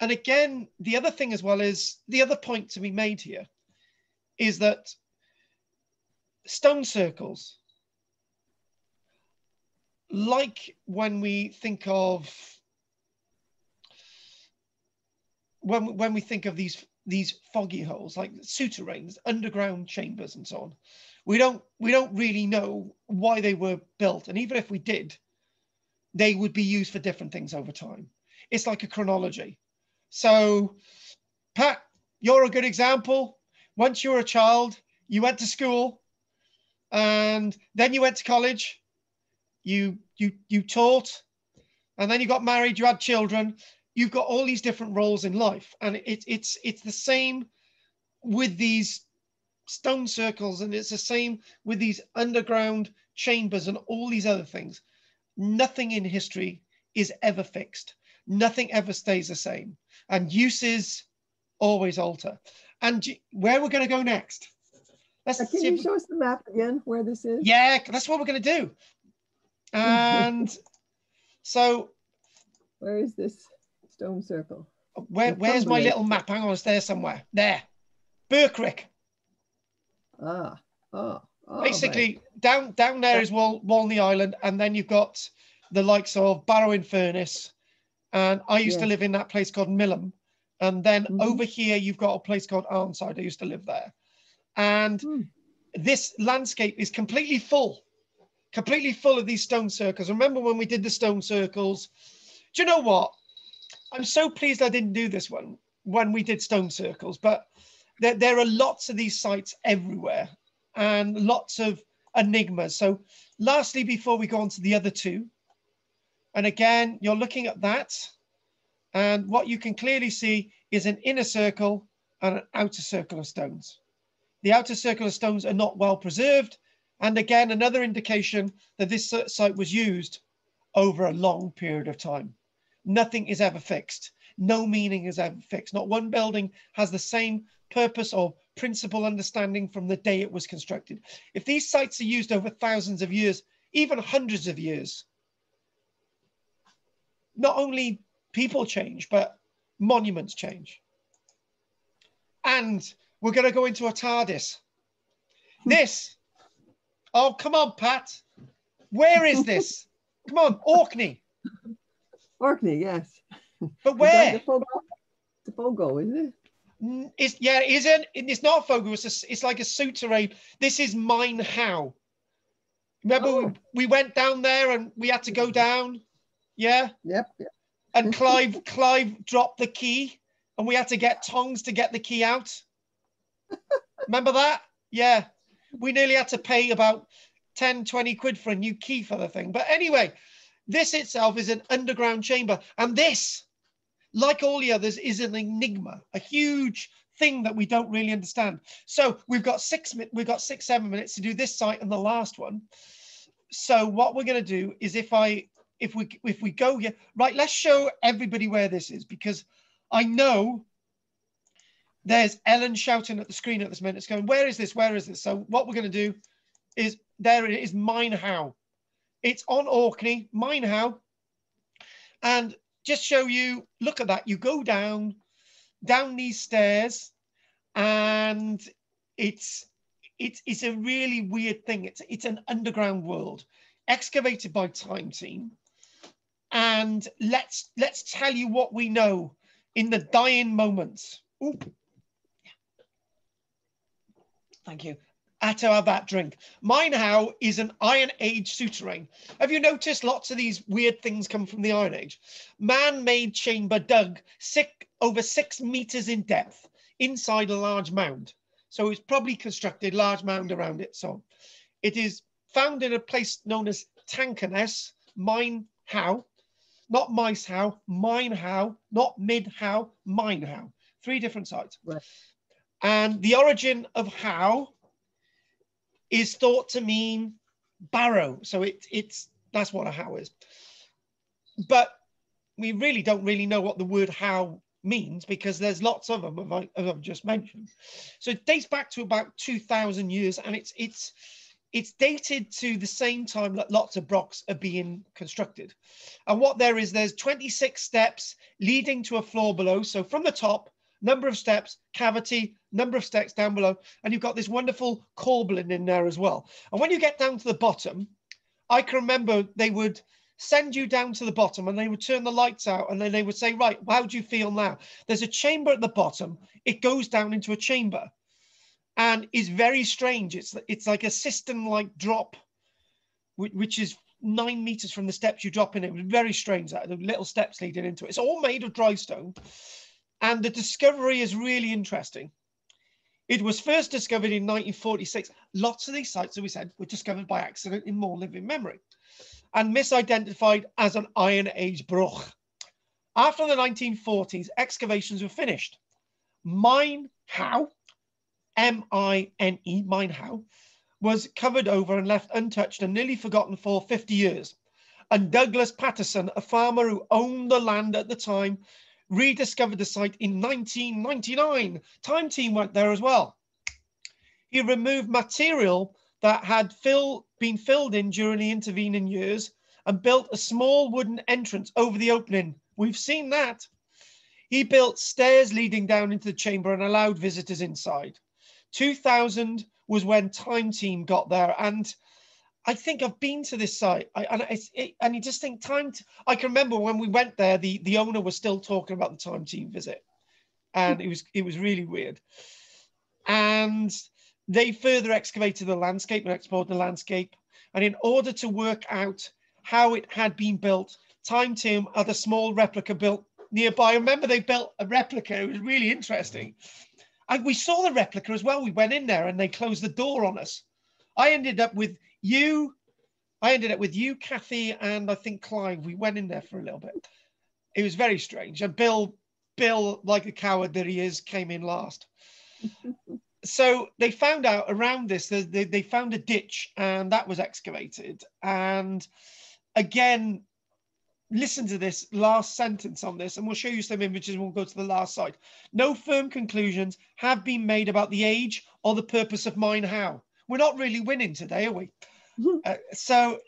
And again, the other thing as well is the other point to be made here is that stone circles, like when we think of when when we think of these these fogous like souterrains, underground chambers, and so on, we don't we don't really know why they were built, and even if we did, they would be used for different things over time. It's like a chronology. So, Pat, you're a good example. Once you were a child, you went to school, and then you went to college. You you you taught, and then you got married. You had children. You've got all these different roles in life, and it's it's it's the same with these stone circles, and it's the same with these underground chambers and all these other things. Nothing in history is ever fixed. Nothing ever stays the same and uses always alter. And where we're going to go next? Let's uh, Can you show us the map again where this is? Yeah, that's what we're going to do. And so. Where is this stone circle? Where, where's my little map? Hang on, it's there somewhere. There. Birkrigg. Ah, oh. oh Basically, down down there is Wal- Walney Island, and then you've got the likes of Barrow-in-Furness, and I used to live in that place called Millom. And then mm-hmm. over here, you've got a place called Arnside. I used to live there. And mm. this landscape is completely full, completely full of these stone circles. Remember when we did the stone circles? Do you know what? I'm so pleased I didn't do this one when we did stone circles, but there, there are lots of these sites everywhere and lots of enigmas. So, lastly, before we go on to the other two, and again, you're looking at that. And what you can clearly see is an inner circle and an outer circle of stones. The outer circle of stones are not well preserved. And again, another indication that this site was used over a long period of time. Nothing is ever fixed. No meaning is ever fixed. Not one building has the same purpose or principle understanding from the day it was constructed. If these sites are used over thousands of years, even hundreds of years, not only people change, but monuments change. And we're going to go into a TARDIS. Hmm. This, oh, come on, Pat. Where is this? come on, Orkney. Orkney, yes. But where? The Fogou, the Fogou, isn't it? Mm, it's yeah, it isn't. It's not Fogou. It's a, it's like a souterrain. This is Mine Howe. Remember, oh. we, we went down there and we had to go down. Yeah. Yep. yep. And Clive, Clive dropped the key, and we had to get tongs to get the key out. Remember that? Yeah. We nearly had to pay about 10, 20 quid for a new key for the thing. But anyway, this itself is an underground chamber. And this, like all the others, is an enigma, a huge thing that we don't really understand. So we've got six we've got six, seven minutes to do this site and the last one. So what we're going to do is if I if we if we go here, right, let's show everybody where this is because I know there's Ellen shouting at the screen at this minute. It's going, where is this? Where is this? So what we're going to do is there it is, Mine Howe. It's on Orkney, Mine Howe. And just show you, look at that. You go down, down these stairs, and it's it's it's a really weird thing. It's it's an underground world excavated by Time Team and let's let's tell you what we know in the dying moments. Ooh. Thank you. To have that drink. Mine Howe is an Iron Age souterrain. Have you noticed lots of these weird things come from the Iron Age? Man-made chamber dug six, over six meters in depth inside a large mound. So it's probably constructed large mound around it. So it is found in a place known as Tankerness, Mine Howe, not Mice How, Mine Howe, not Mid How, Mine Howe. Three different sites. Right. And the origin of how is thought to mean barrow. So it, it's that's what a how is. But we really don't really know what the word how means because there's lots of them, as I've just mentioned. So it dates back to about 2,000 years, and it's it's it's dated to the same time that lots of brochs are being constructed. And what there is, there's 26 steps leading to a floor below. So from the top, number of steps, cavity, number of steps down below, and you've got this wonderful corbelling in there as well. And when you get down to the bottom, I can remember they would send you down to the bottom and they would turn the lights out and then they would say, right, how do you feel now? There's a chamber at the bottom. It goes down into a chamber and is very strange. It's, it's like a system-like drop, which, which is nine meters from the steps you drop in. It was very strange, that the little steps leading into it. It's all made of dry stone. And the discovery is really interesting. It was first discovered in 1946. Lots of these sites, as we said, were discovered by accident in more living memory and misidentified as an Iron Age broch. After the 1940s, excavations were finished. Mine Howe, M I N E, Mine Howe, was covered over and left untouched and nearly forgotten for 50 years. And Douglas Patterson, a farmer who owned the land at the time, rediscovered the site in 1999. Time Team went there as well. He removed material that had fill, been filled in during the intervening years and built a small wooden entrance over the opening. We've seen that. He built stairs leading down into the chamber and allowed visitors inside. 2000 was when Time Team got there, and I think I've been to this site, I, and it, and you just think time. To, I can remember when we went there, the the owner was still talking about the Time Team visit, and it was it was really weird. And they further excavated the landscape and explored the landscape, and in order to work out how it had been built, Time Team had a small replica built nearby. I remember they built a replica. It was really interesting. And we saw the replica as well. We went in there and they closed the door on us. I ended up with you. I ended up with you, Kathy, and I think Clive. We went in there for a little bit. It was very strange. And Bill, Bill, like a coward that he is, came in last. so they found out around this that they, they found a ditch and that was excavated. And again, listen to this last sentence on this, and we'll show you some images. We'll go to the last slide. No firm conclusions have been made about the age or the purpose of Mine Howe. We're not really winning today, are we? Uh, so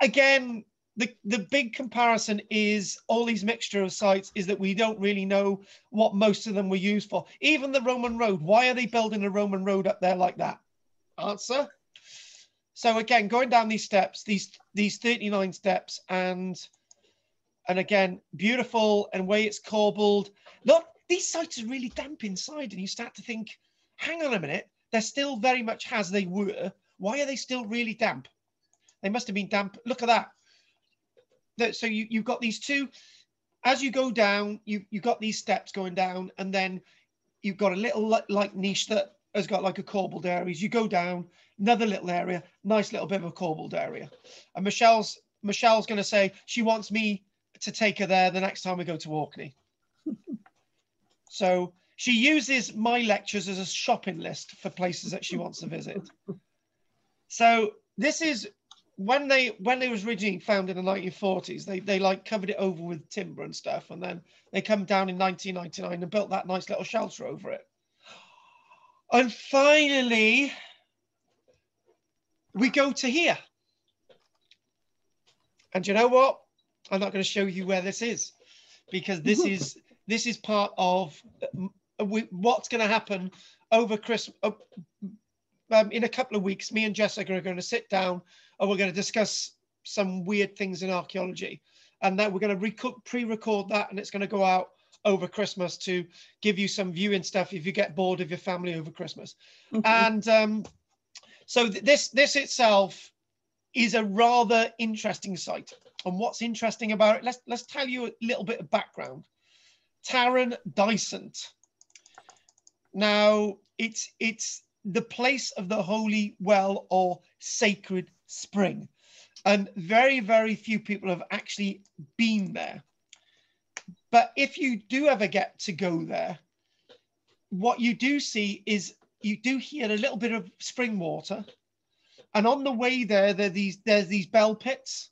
again, the, the big comparison is all these mixture of sites is that we don't really know what most of them were used for. Even the Roman road, why are they building a Roman road up there like that? Answer. So again, going down these steps, these these 39 steps, and and again, beautiful and way it's corbelled. Look, these sites are really damp inside, and you start to think, hang on a minute, they're still very much as they were. Why are they still really damp? They must have been damp. Look at that. So you, you've got these two, as you go down, you, you've got these steps going down, and then you've got a little like niche that has got like a corbelled area. As you go down, another little area, nice little bit of a corbelled area. And Michelle's Michelle's going to say she wants me to take her there the next time we go to Orkney. so she uses my lectures as a shopping list for places that she wants to visit. So this is when they when they was originally found in the 1940s. They they like covered it over with timber and stuff, and then they come down in 1999 and built that nice little shelter over it. And finally, we go to here. And you know what? I'm not going to show you where this is because this is this is part of um, what's going to happen over Christmas. Uh, um, in a couple of weeks, me and Jessica are going to sit down and we're going to discuss some weird things in archaeology, and then we're going to rec- pre-record that, and it's going to go out over Christmas to give you some viewing stuff if you get bored of your family over Christmas. And um, So th- this this itself is a rather interesting site. And what's interesting about it? Let's let's tell you a little bit of background. Taron Dysant. Now it's it's the place of the holy well or sacred spring, and very very few people have actually been there. But if you do ever get to go there, what you do see is you do hear a little bit of spring water, and on the way there, there these there's these bell pits.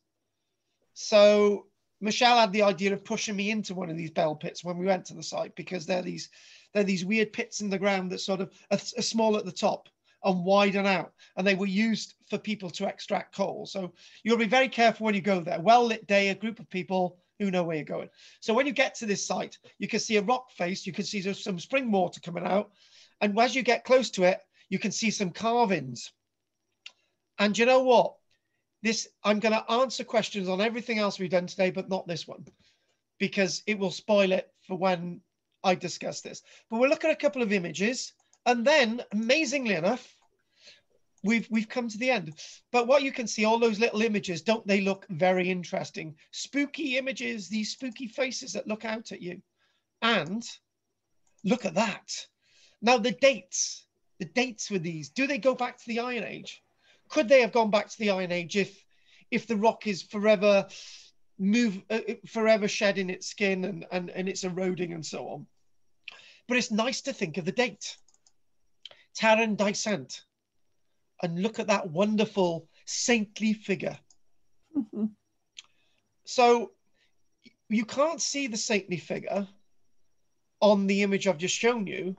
So Michelle had the idea of pushing me into one of these bell pits when we went to the site because they're these they're these weird pits in the ground that sort of are, are small at the top and widen out, and they were used for people to extract coal. So you'll be very careful when you go there. Well lit day, a group of people who know where you're going. So when you get to this site, you can see a rock face, you can see some spring water coming out, and as you get close to it, you can see some carvings. And you know what? This I'm going to answer questions on everything else we've done today, but not this one, because it will spoil it for when I discuss this. But we'll look at a couple of images, and then, amazingly enough, we've we've come to the end. But what you can see, all those little images, don't they look very interesting? Spooky images, these spooky faces that look out at you, and look at that. Now the dates, the dates with these, do they go back to the Iron Age? Could they have gone back to the Iron Age if if the rock is forever move uh, forever shedding its skin and, and and it's eroding and so on? But it's nice to think of the date. Tarren Deusant. And look at that wonderful saintly figure. Mhm. So you can't see the saintly figure on the image I've just shown you,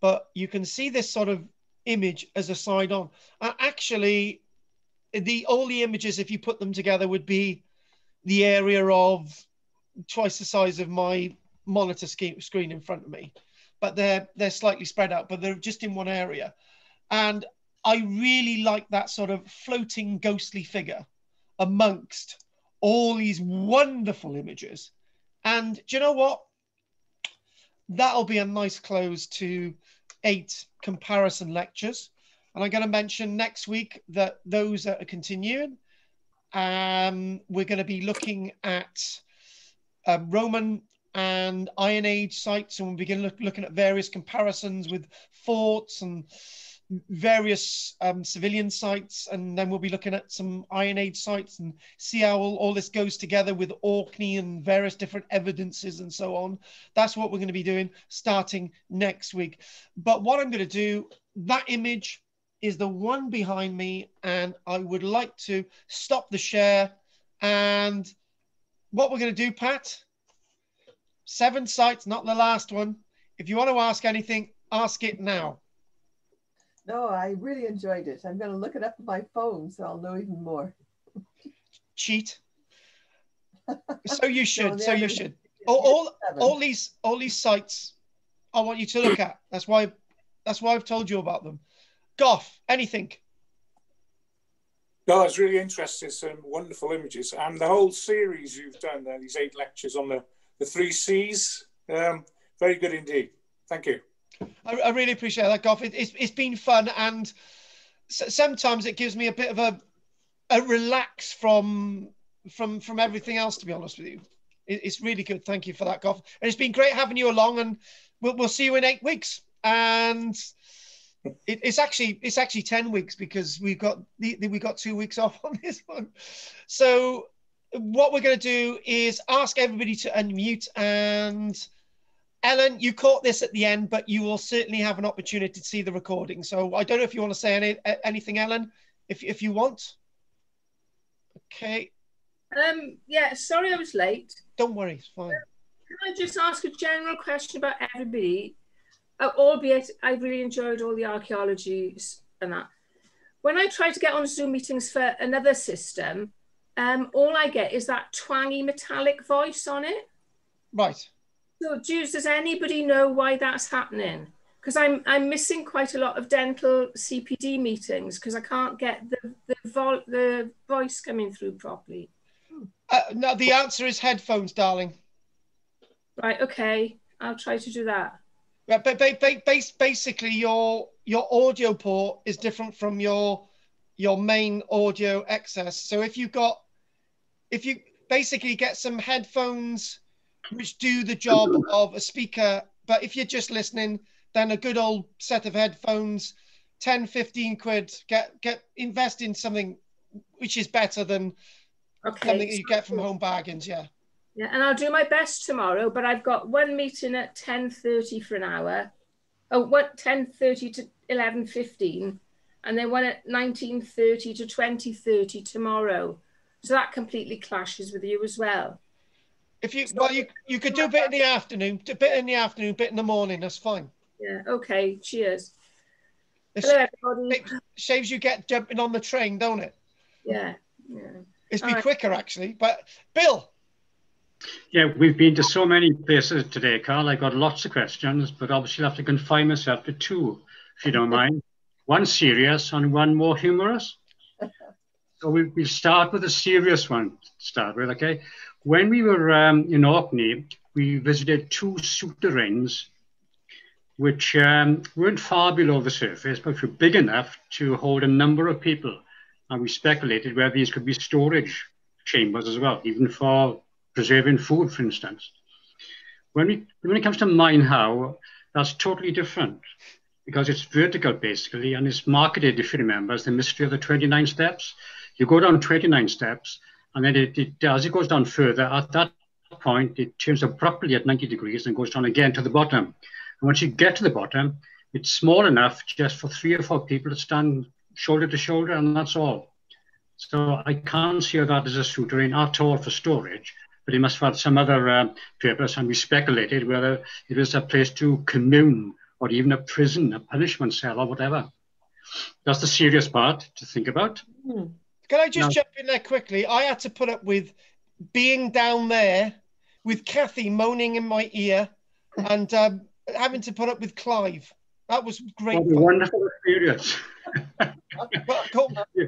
but you can see this sort of image as a side on. And actually, the all the images, if you put them together, would be the area of twice the size of my monitor screen in front of me. But they're they're slightly spread out, but they're just in one area. And I really like that sort of floating ghostly figure amongst all these wonderful images. And do you know what? That'll be a nice close to eight comparison lectures. And I'm going to mention next week that those are continuing, um, we're going to be looking at um, Roman and Iron Age sites, and we'll begin look, looking at various comparisons with forts and various um, civilian sites, and then we'll be looking at some Iron Age sites and see how all, all this goes together with Orkney and various different evidences and so on. That's what we're going to be doing starting next week. But what I'm going to do, that image is the one behind me, and I would like to stop the share. And what we're going to do, Pat, seven sites, not the last one. If you want to ask anything, ask it now. No, I really enjoyed it. I'm going to look it up on my phone so I'll know even more. cheat. So you should. No, so you should. All, all, all these all these sites, I want you to look at. That's why. That's why I've told you about them. Goff, anything? No, it's really interesting. Some wonderful images, and the whole series you've done there, these eight lectures on the the three C's. Um, very good indeed. Thank you. I, I really appreciate that, Goff. It, it's it's been fun, and s- sometimes it gives me a bit of a a relax from from from everything else. To be honest with you, it, it's really good. Thank you for that, Goff. And it's been great having you along, and we'll we'll see you in eight weeks. And it, it's actually it's actually ten weeks because we've got the, the- we got two weeks off on this one. So what we're going to do is ask everybody to unmute and. Ellen, you caught this at the end, but you will certainly have an opportunity to see the recording. So I don't know if you want to say any, anything, Ellen, if, if you want. Okay, Um, yeah, sorry I was late. don't worry, it's fine. Can I just ask a general question about everybody? Uh, albeit I really enjoyed all the archaeology and that. When I try to get on Zoom meetings for another system, um, all I get is that twangy metallic voice on it. Right. So, Jews, does anybody know why that's happening? Because I'm I'm missing quite a lot of dental CPD meetings because I can't get the the, vol- the voice coming through properly. Uh, no, the answer is headphones, darling. Right, okay, I'll try to do that. Yeah, but ba- ba- bas- basically, your your audio port is different from your your main audio access. So if you've got if you basically get some headphones which do the job of a speaker, but if you're just listening, then a good old set of headphones, 10, 15 quid, get get invest in something which is better than Okay. something you get from home bargains, yeah. Yeah, and I'll do my best tomorrow, but I've got one meeting at 10.30 for an hour. Oh, what 10.30 to 11.15, and then one at 19.30 to 20.30 tomorrow. So that completely clashes with you as well. If you well you you could do a bit in the afternoon, a bit in the afternoon, bit in the morning, that's fine. Yeah, okay, cheers. It Hello, everybody. saves you get jumping on the train, don't it? Yeah, yeah. It's be All right. quicker actually. But Bill, Yeah, we've been to so many places today, Karl. I've got lots of questions, but obviously I'll have to confine myself to two, if you don't mind. One serious and one more humorous. So we, we'll start with a serious one to start with, okay? When we were um, in Orkney, we visited two souterrains which um, weren't far below the surface, but were big enough to hold a number of people. And we speculated whether these could be storage chambers as well, even for preserving food, for instance. When, we, when it comes to Mine Howe, that's totally different because it's vertical basically, and it's marketed, if you remember, as the mystery of the 29 steps. You go down 29 steps, and then it, it, as it goes down further, at that point, it turns abruptly at 90 degrees and goes down again to the bottom. And once you get to the bottom, it's small enough just for three or four people to stand shoulder to shoulder, and that's all. So I can't see that as a souterrain at all for storage, but it must have had some other uh, purpose. And we speculated whether it was a place to commune or even a prison, a punishment cell, or whatever. That's the serious part to think about. Hmm. Can I just No. jump in there quickly? I had to put up with being down there with Kathy moaning in my ear and um, having to put up with Clive. That was great. What a wonderful experience.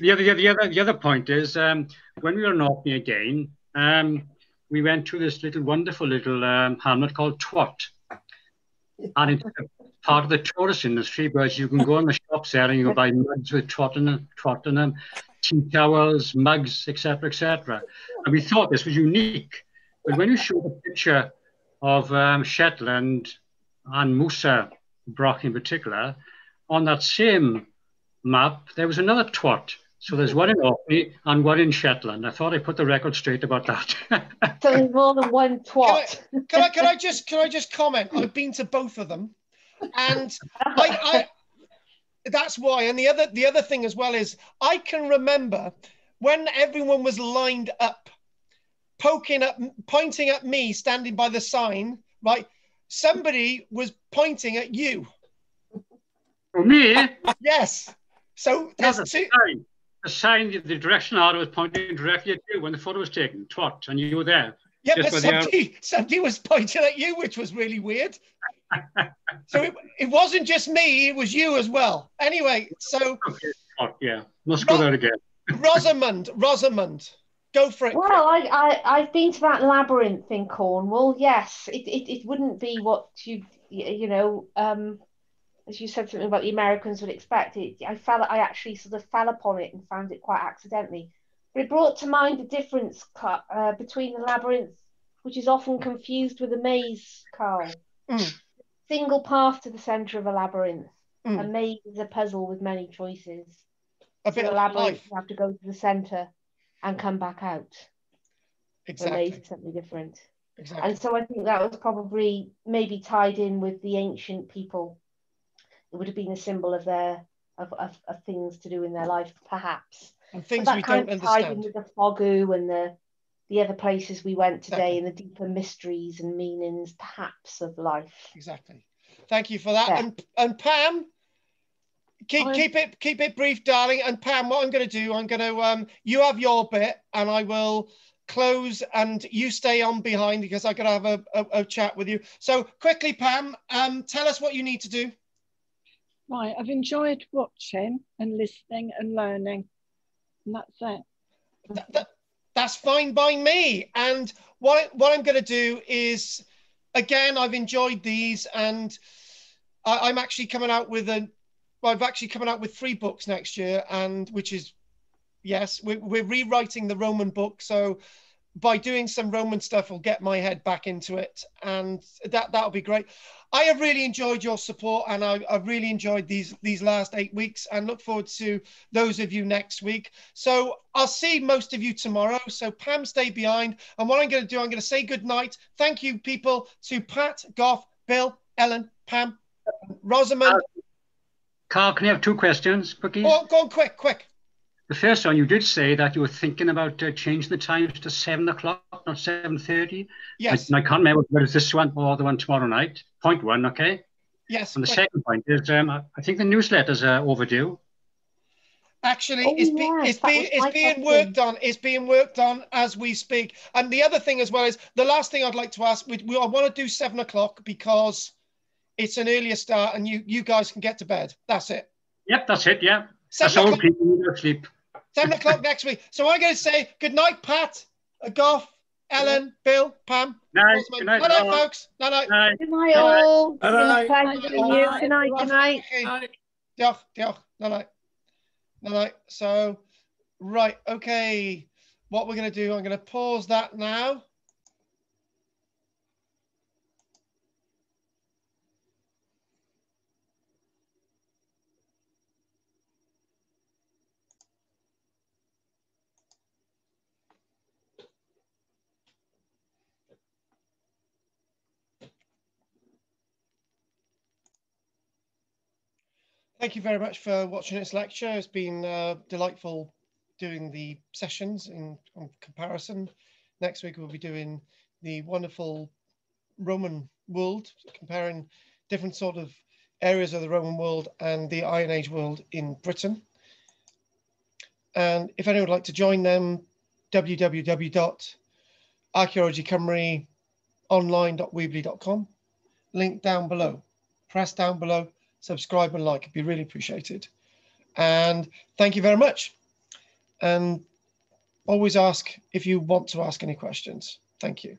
The other, the other, the other point is um, when we were in Orkney again, um, we went to this little wonderful little um, hamlet called Twat, and it's part of the tourist industry. Whereas you can go in the shops there and you can buy mugs with Twat in them, Twat in them, tea towels, mugs, etc., etc. And we thought this was unique. But when you show the picture of um, Shetland and Mousa Broch in particular, on that same map, there was another twat. So there's one in Orkney and one in Shetland. I thought I put the record straight about that. So there's more than one twat. Can I can I just can I just comment? I've been to both of them, and I, I that's why. And the other the other thing as well is I can remember when everyone was lined up, poking up, pointing at me, standing by the sign. Right, somebody was pointing at you. For me, Yes. So no, there's the two. sign, the sign, the direction arrow was pointing directly at you when the photo was taken. Twat, and you were there. Yeah, just but somebody, somebody was pointing at you, which was really weird. So it, it wasn't just me; it was you as well. Anyway, so Okay, Twat, yeah. Must go there again. Rosamund, Rosamund, go for it. Well, I, I, I've been to that labyrinth in Cornwall. Yes, it, it, it wouldn't be what you, you know, um, as you said something about the Americans would expect. It, I fell, I actually sort of fell upon it and found it quite accidentally. But it brought to mind the difference uh, between the labyrinth, which is often confused with a maze, Karl. Mm. Single path to the centre of a labyrinth. A Mm, maze is a puzzle with many choices. a bit a of labyrinth, you have to go to the centre and come back out. The maze is something different. exactly. And so I think that was probably maybe tied in with the ancient people. It would have been a symbol of their of, of, of things to do in their life, perhaps. And things that we kind don't of tied in with the Fogou and the the other places we went today Exactly. and the deeper mysteries and meanings, perhaps, of life. Exactly. Thank you for that. Yeah. And and Pam, keep I'm- keep it keep it brief, darling. And Pam, what I'm going to do, I'm going to um, you have your bit, and I will close, and you stay on behind because I got to have a, a, a chat with you. So quickly, Pam, um, tell us what you need to do. Right, I've enjoyed watching and listening and learning. And that's it. Th- th- that's fine by me. And what what I'm going to do is, again, I've enjoyed these, and I, I'm actually coming out with a I've actually coming out with three books next year, and which is yes, we're, we're rewriting the Roman book. So by doing some Roman stuff, we'll get my head back into it, and that that'll be great. I have really enjoyed your support, and I, I've really enjoyed these these last eight weeks, and look forward to those of you next week. So I'll see most of you tomorrow. So Pam, stay behind, and what I'm going to do, I'm going to say good night. Thank you, people, to Pat, Goff, Bill, Ellen, Pam, Rosamond. Karl, can I have two questions, quickly? Oh, go on, quick, quick. The first one, you did say that you were thinking about uh, changing the times to seven o'clock, not seven thirty. Yes, I, I can't remember whether it's this one or the one tomorrow night. Point one, okay. yes. And the second point is, um, I I think the newsletters are overdue. Actually, Oh, it's, be, yes, it's, be, it's being question. worked on. It's being worked on as we speak. And the other thing as well is the last thing I'd like to ask. We, we I want to do seven o'clock because it's an earlier start, and you you guys can get to bed. That's it. Yep, that's it. Yeah, Seven that's all o'clock, people need to sleep. Seven o'clock next week. So I'm going to say good night, Pat, uh, Goff, Ellen, Bill, Pam. Night, Rosamond. good night, Night, night, all. folks. Night, night. Night. Good night, all. Good night. Pleasure seeing you. Good night. Good night. Okay. Diolch, diolch. No, no. No, no. So, right, okay. What we're going to do, I'm going to pause that now. Thank you very much for watching this lecture. It's been uh, delightful doing the sessions in on comparison. Next week we'll be doing the wonderful Roman world, comparing different sort of areas of the Roman world and the Iron Age world in Britain. And if anyone would like to join them, www.archaeologycymruonline.weebly.com. Link down below. Press down below subscribe and like. It'd be really appreciated. And thank you very much. And always ask if you want to ask any questions. Thank you.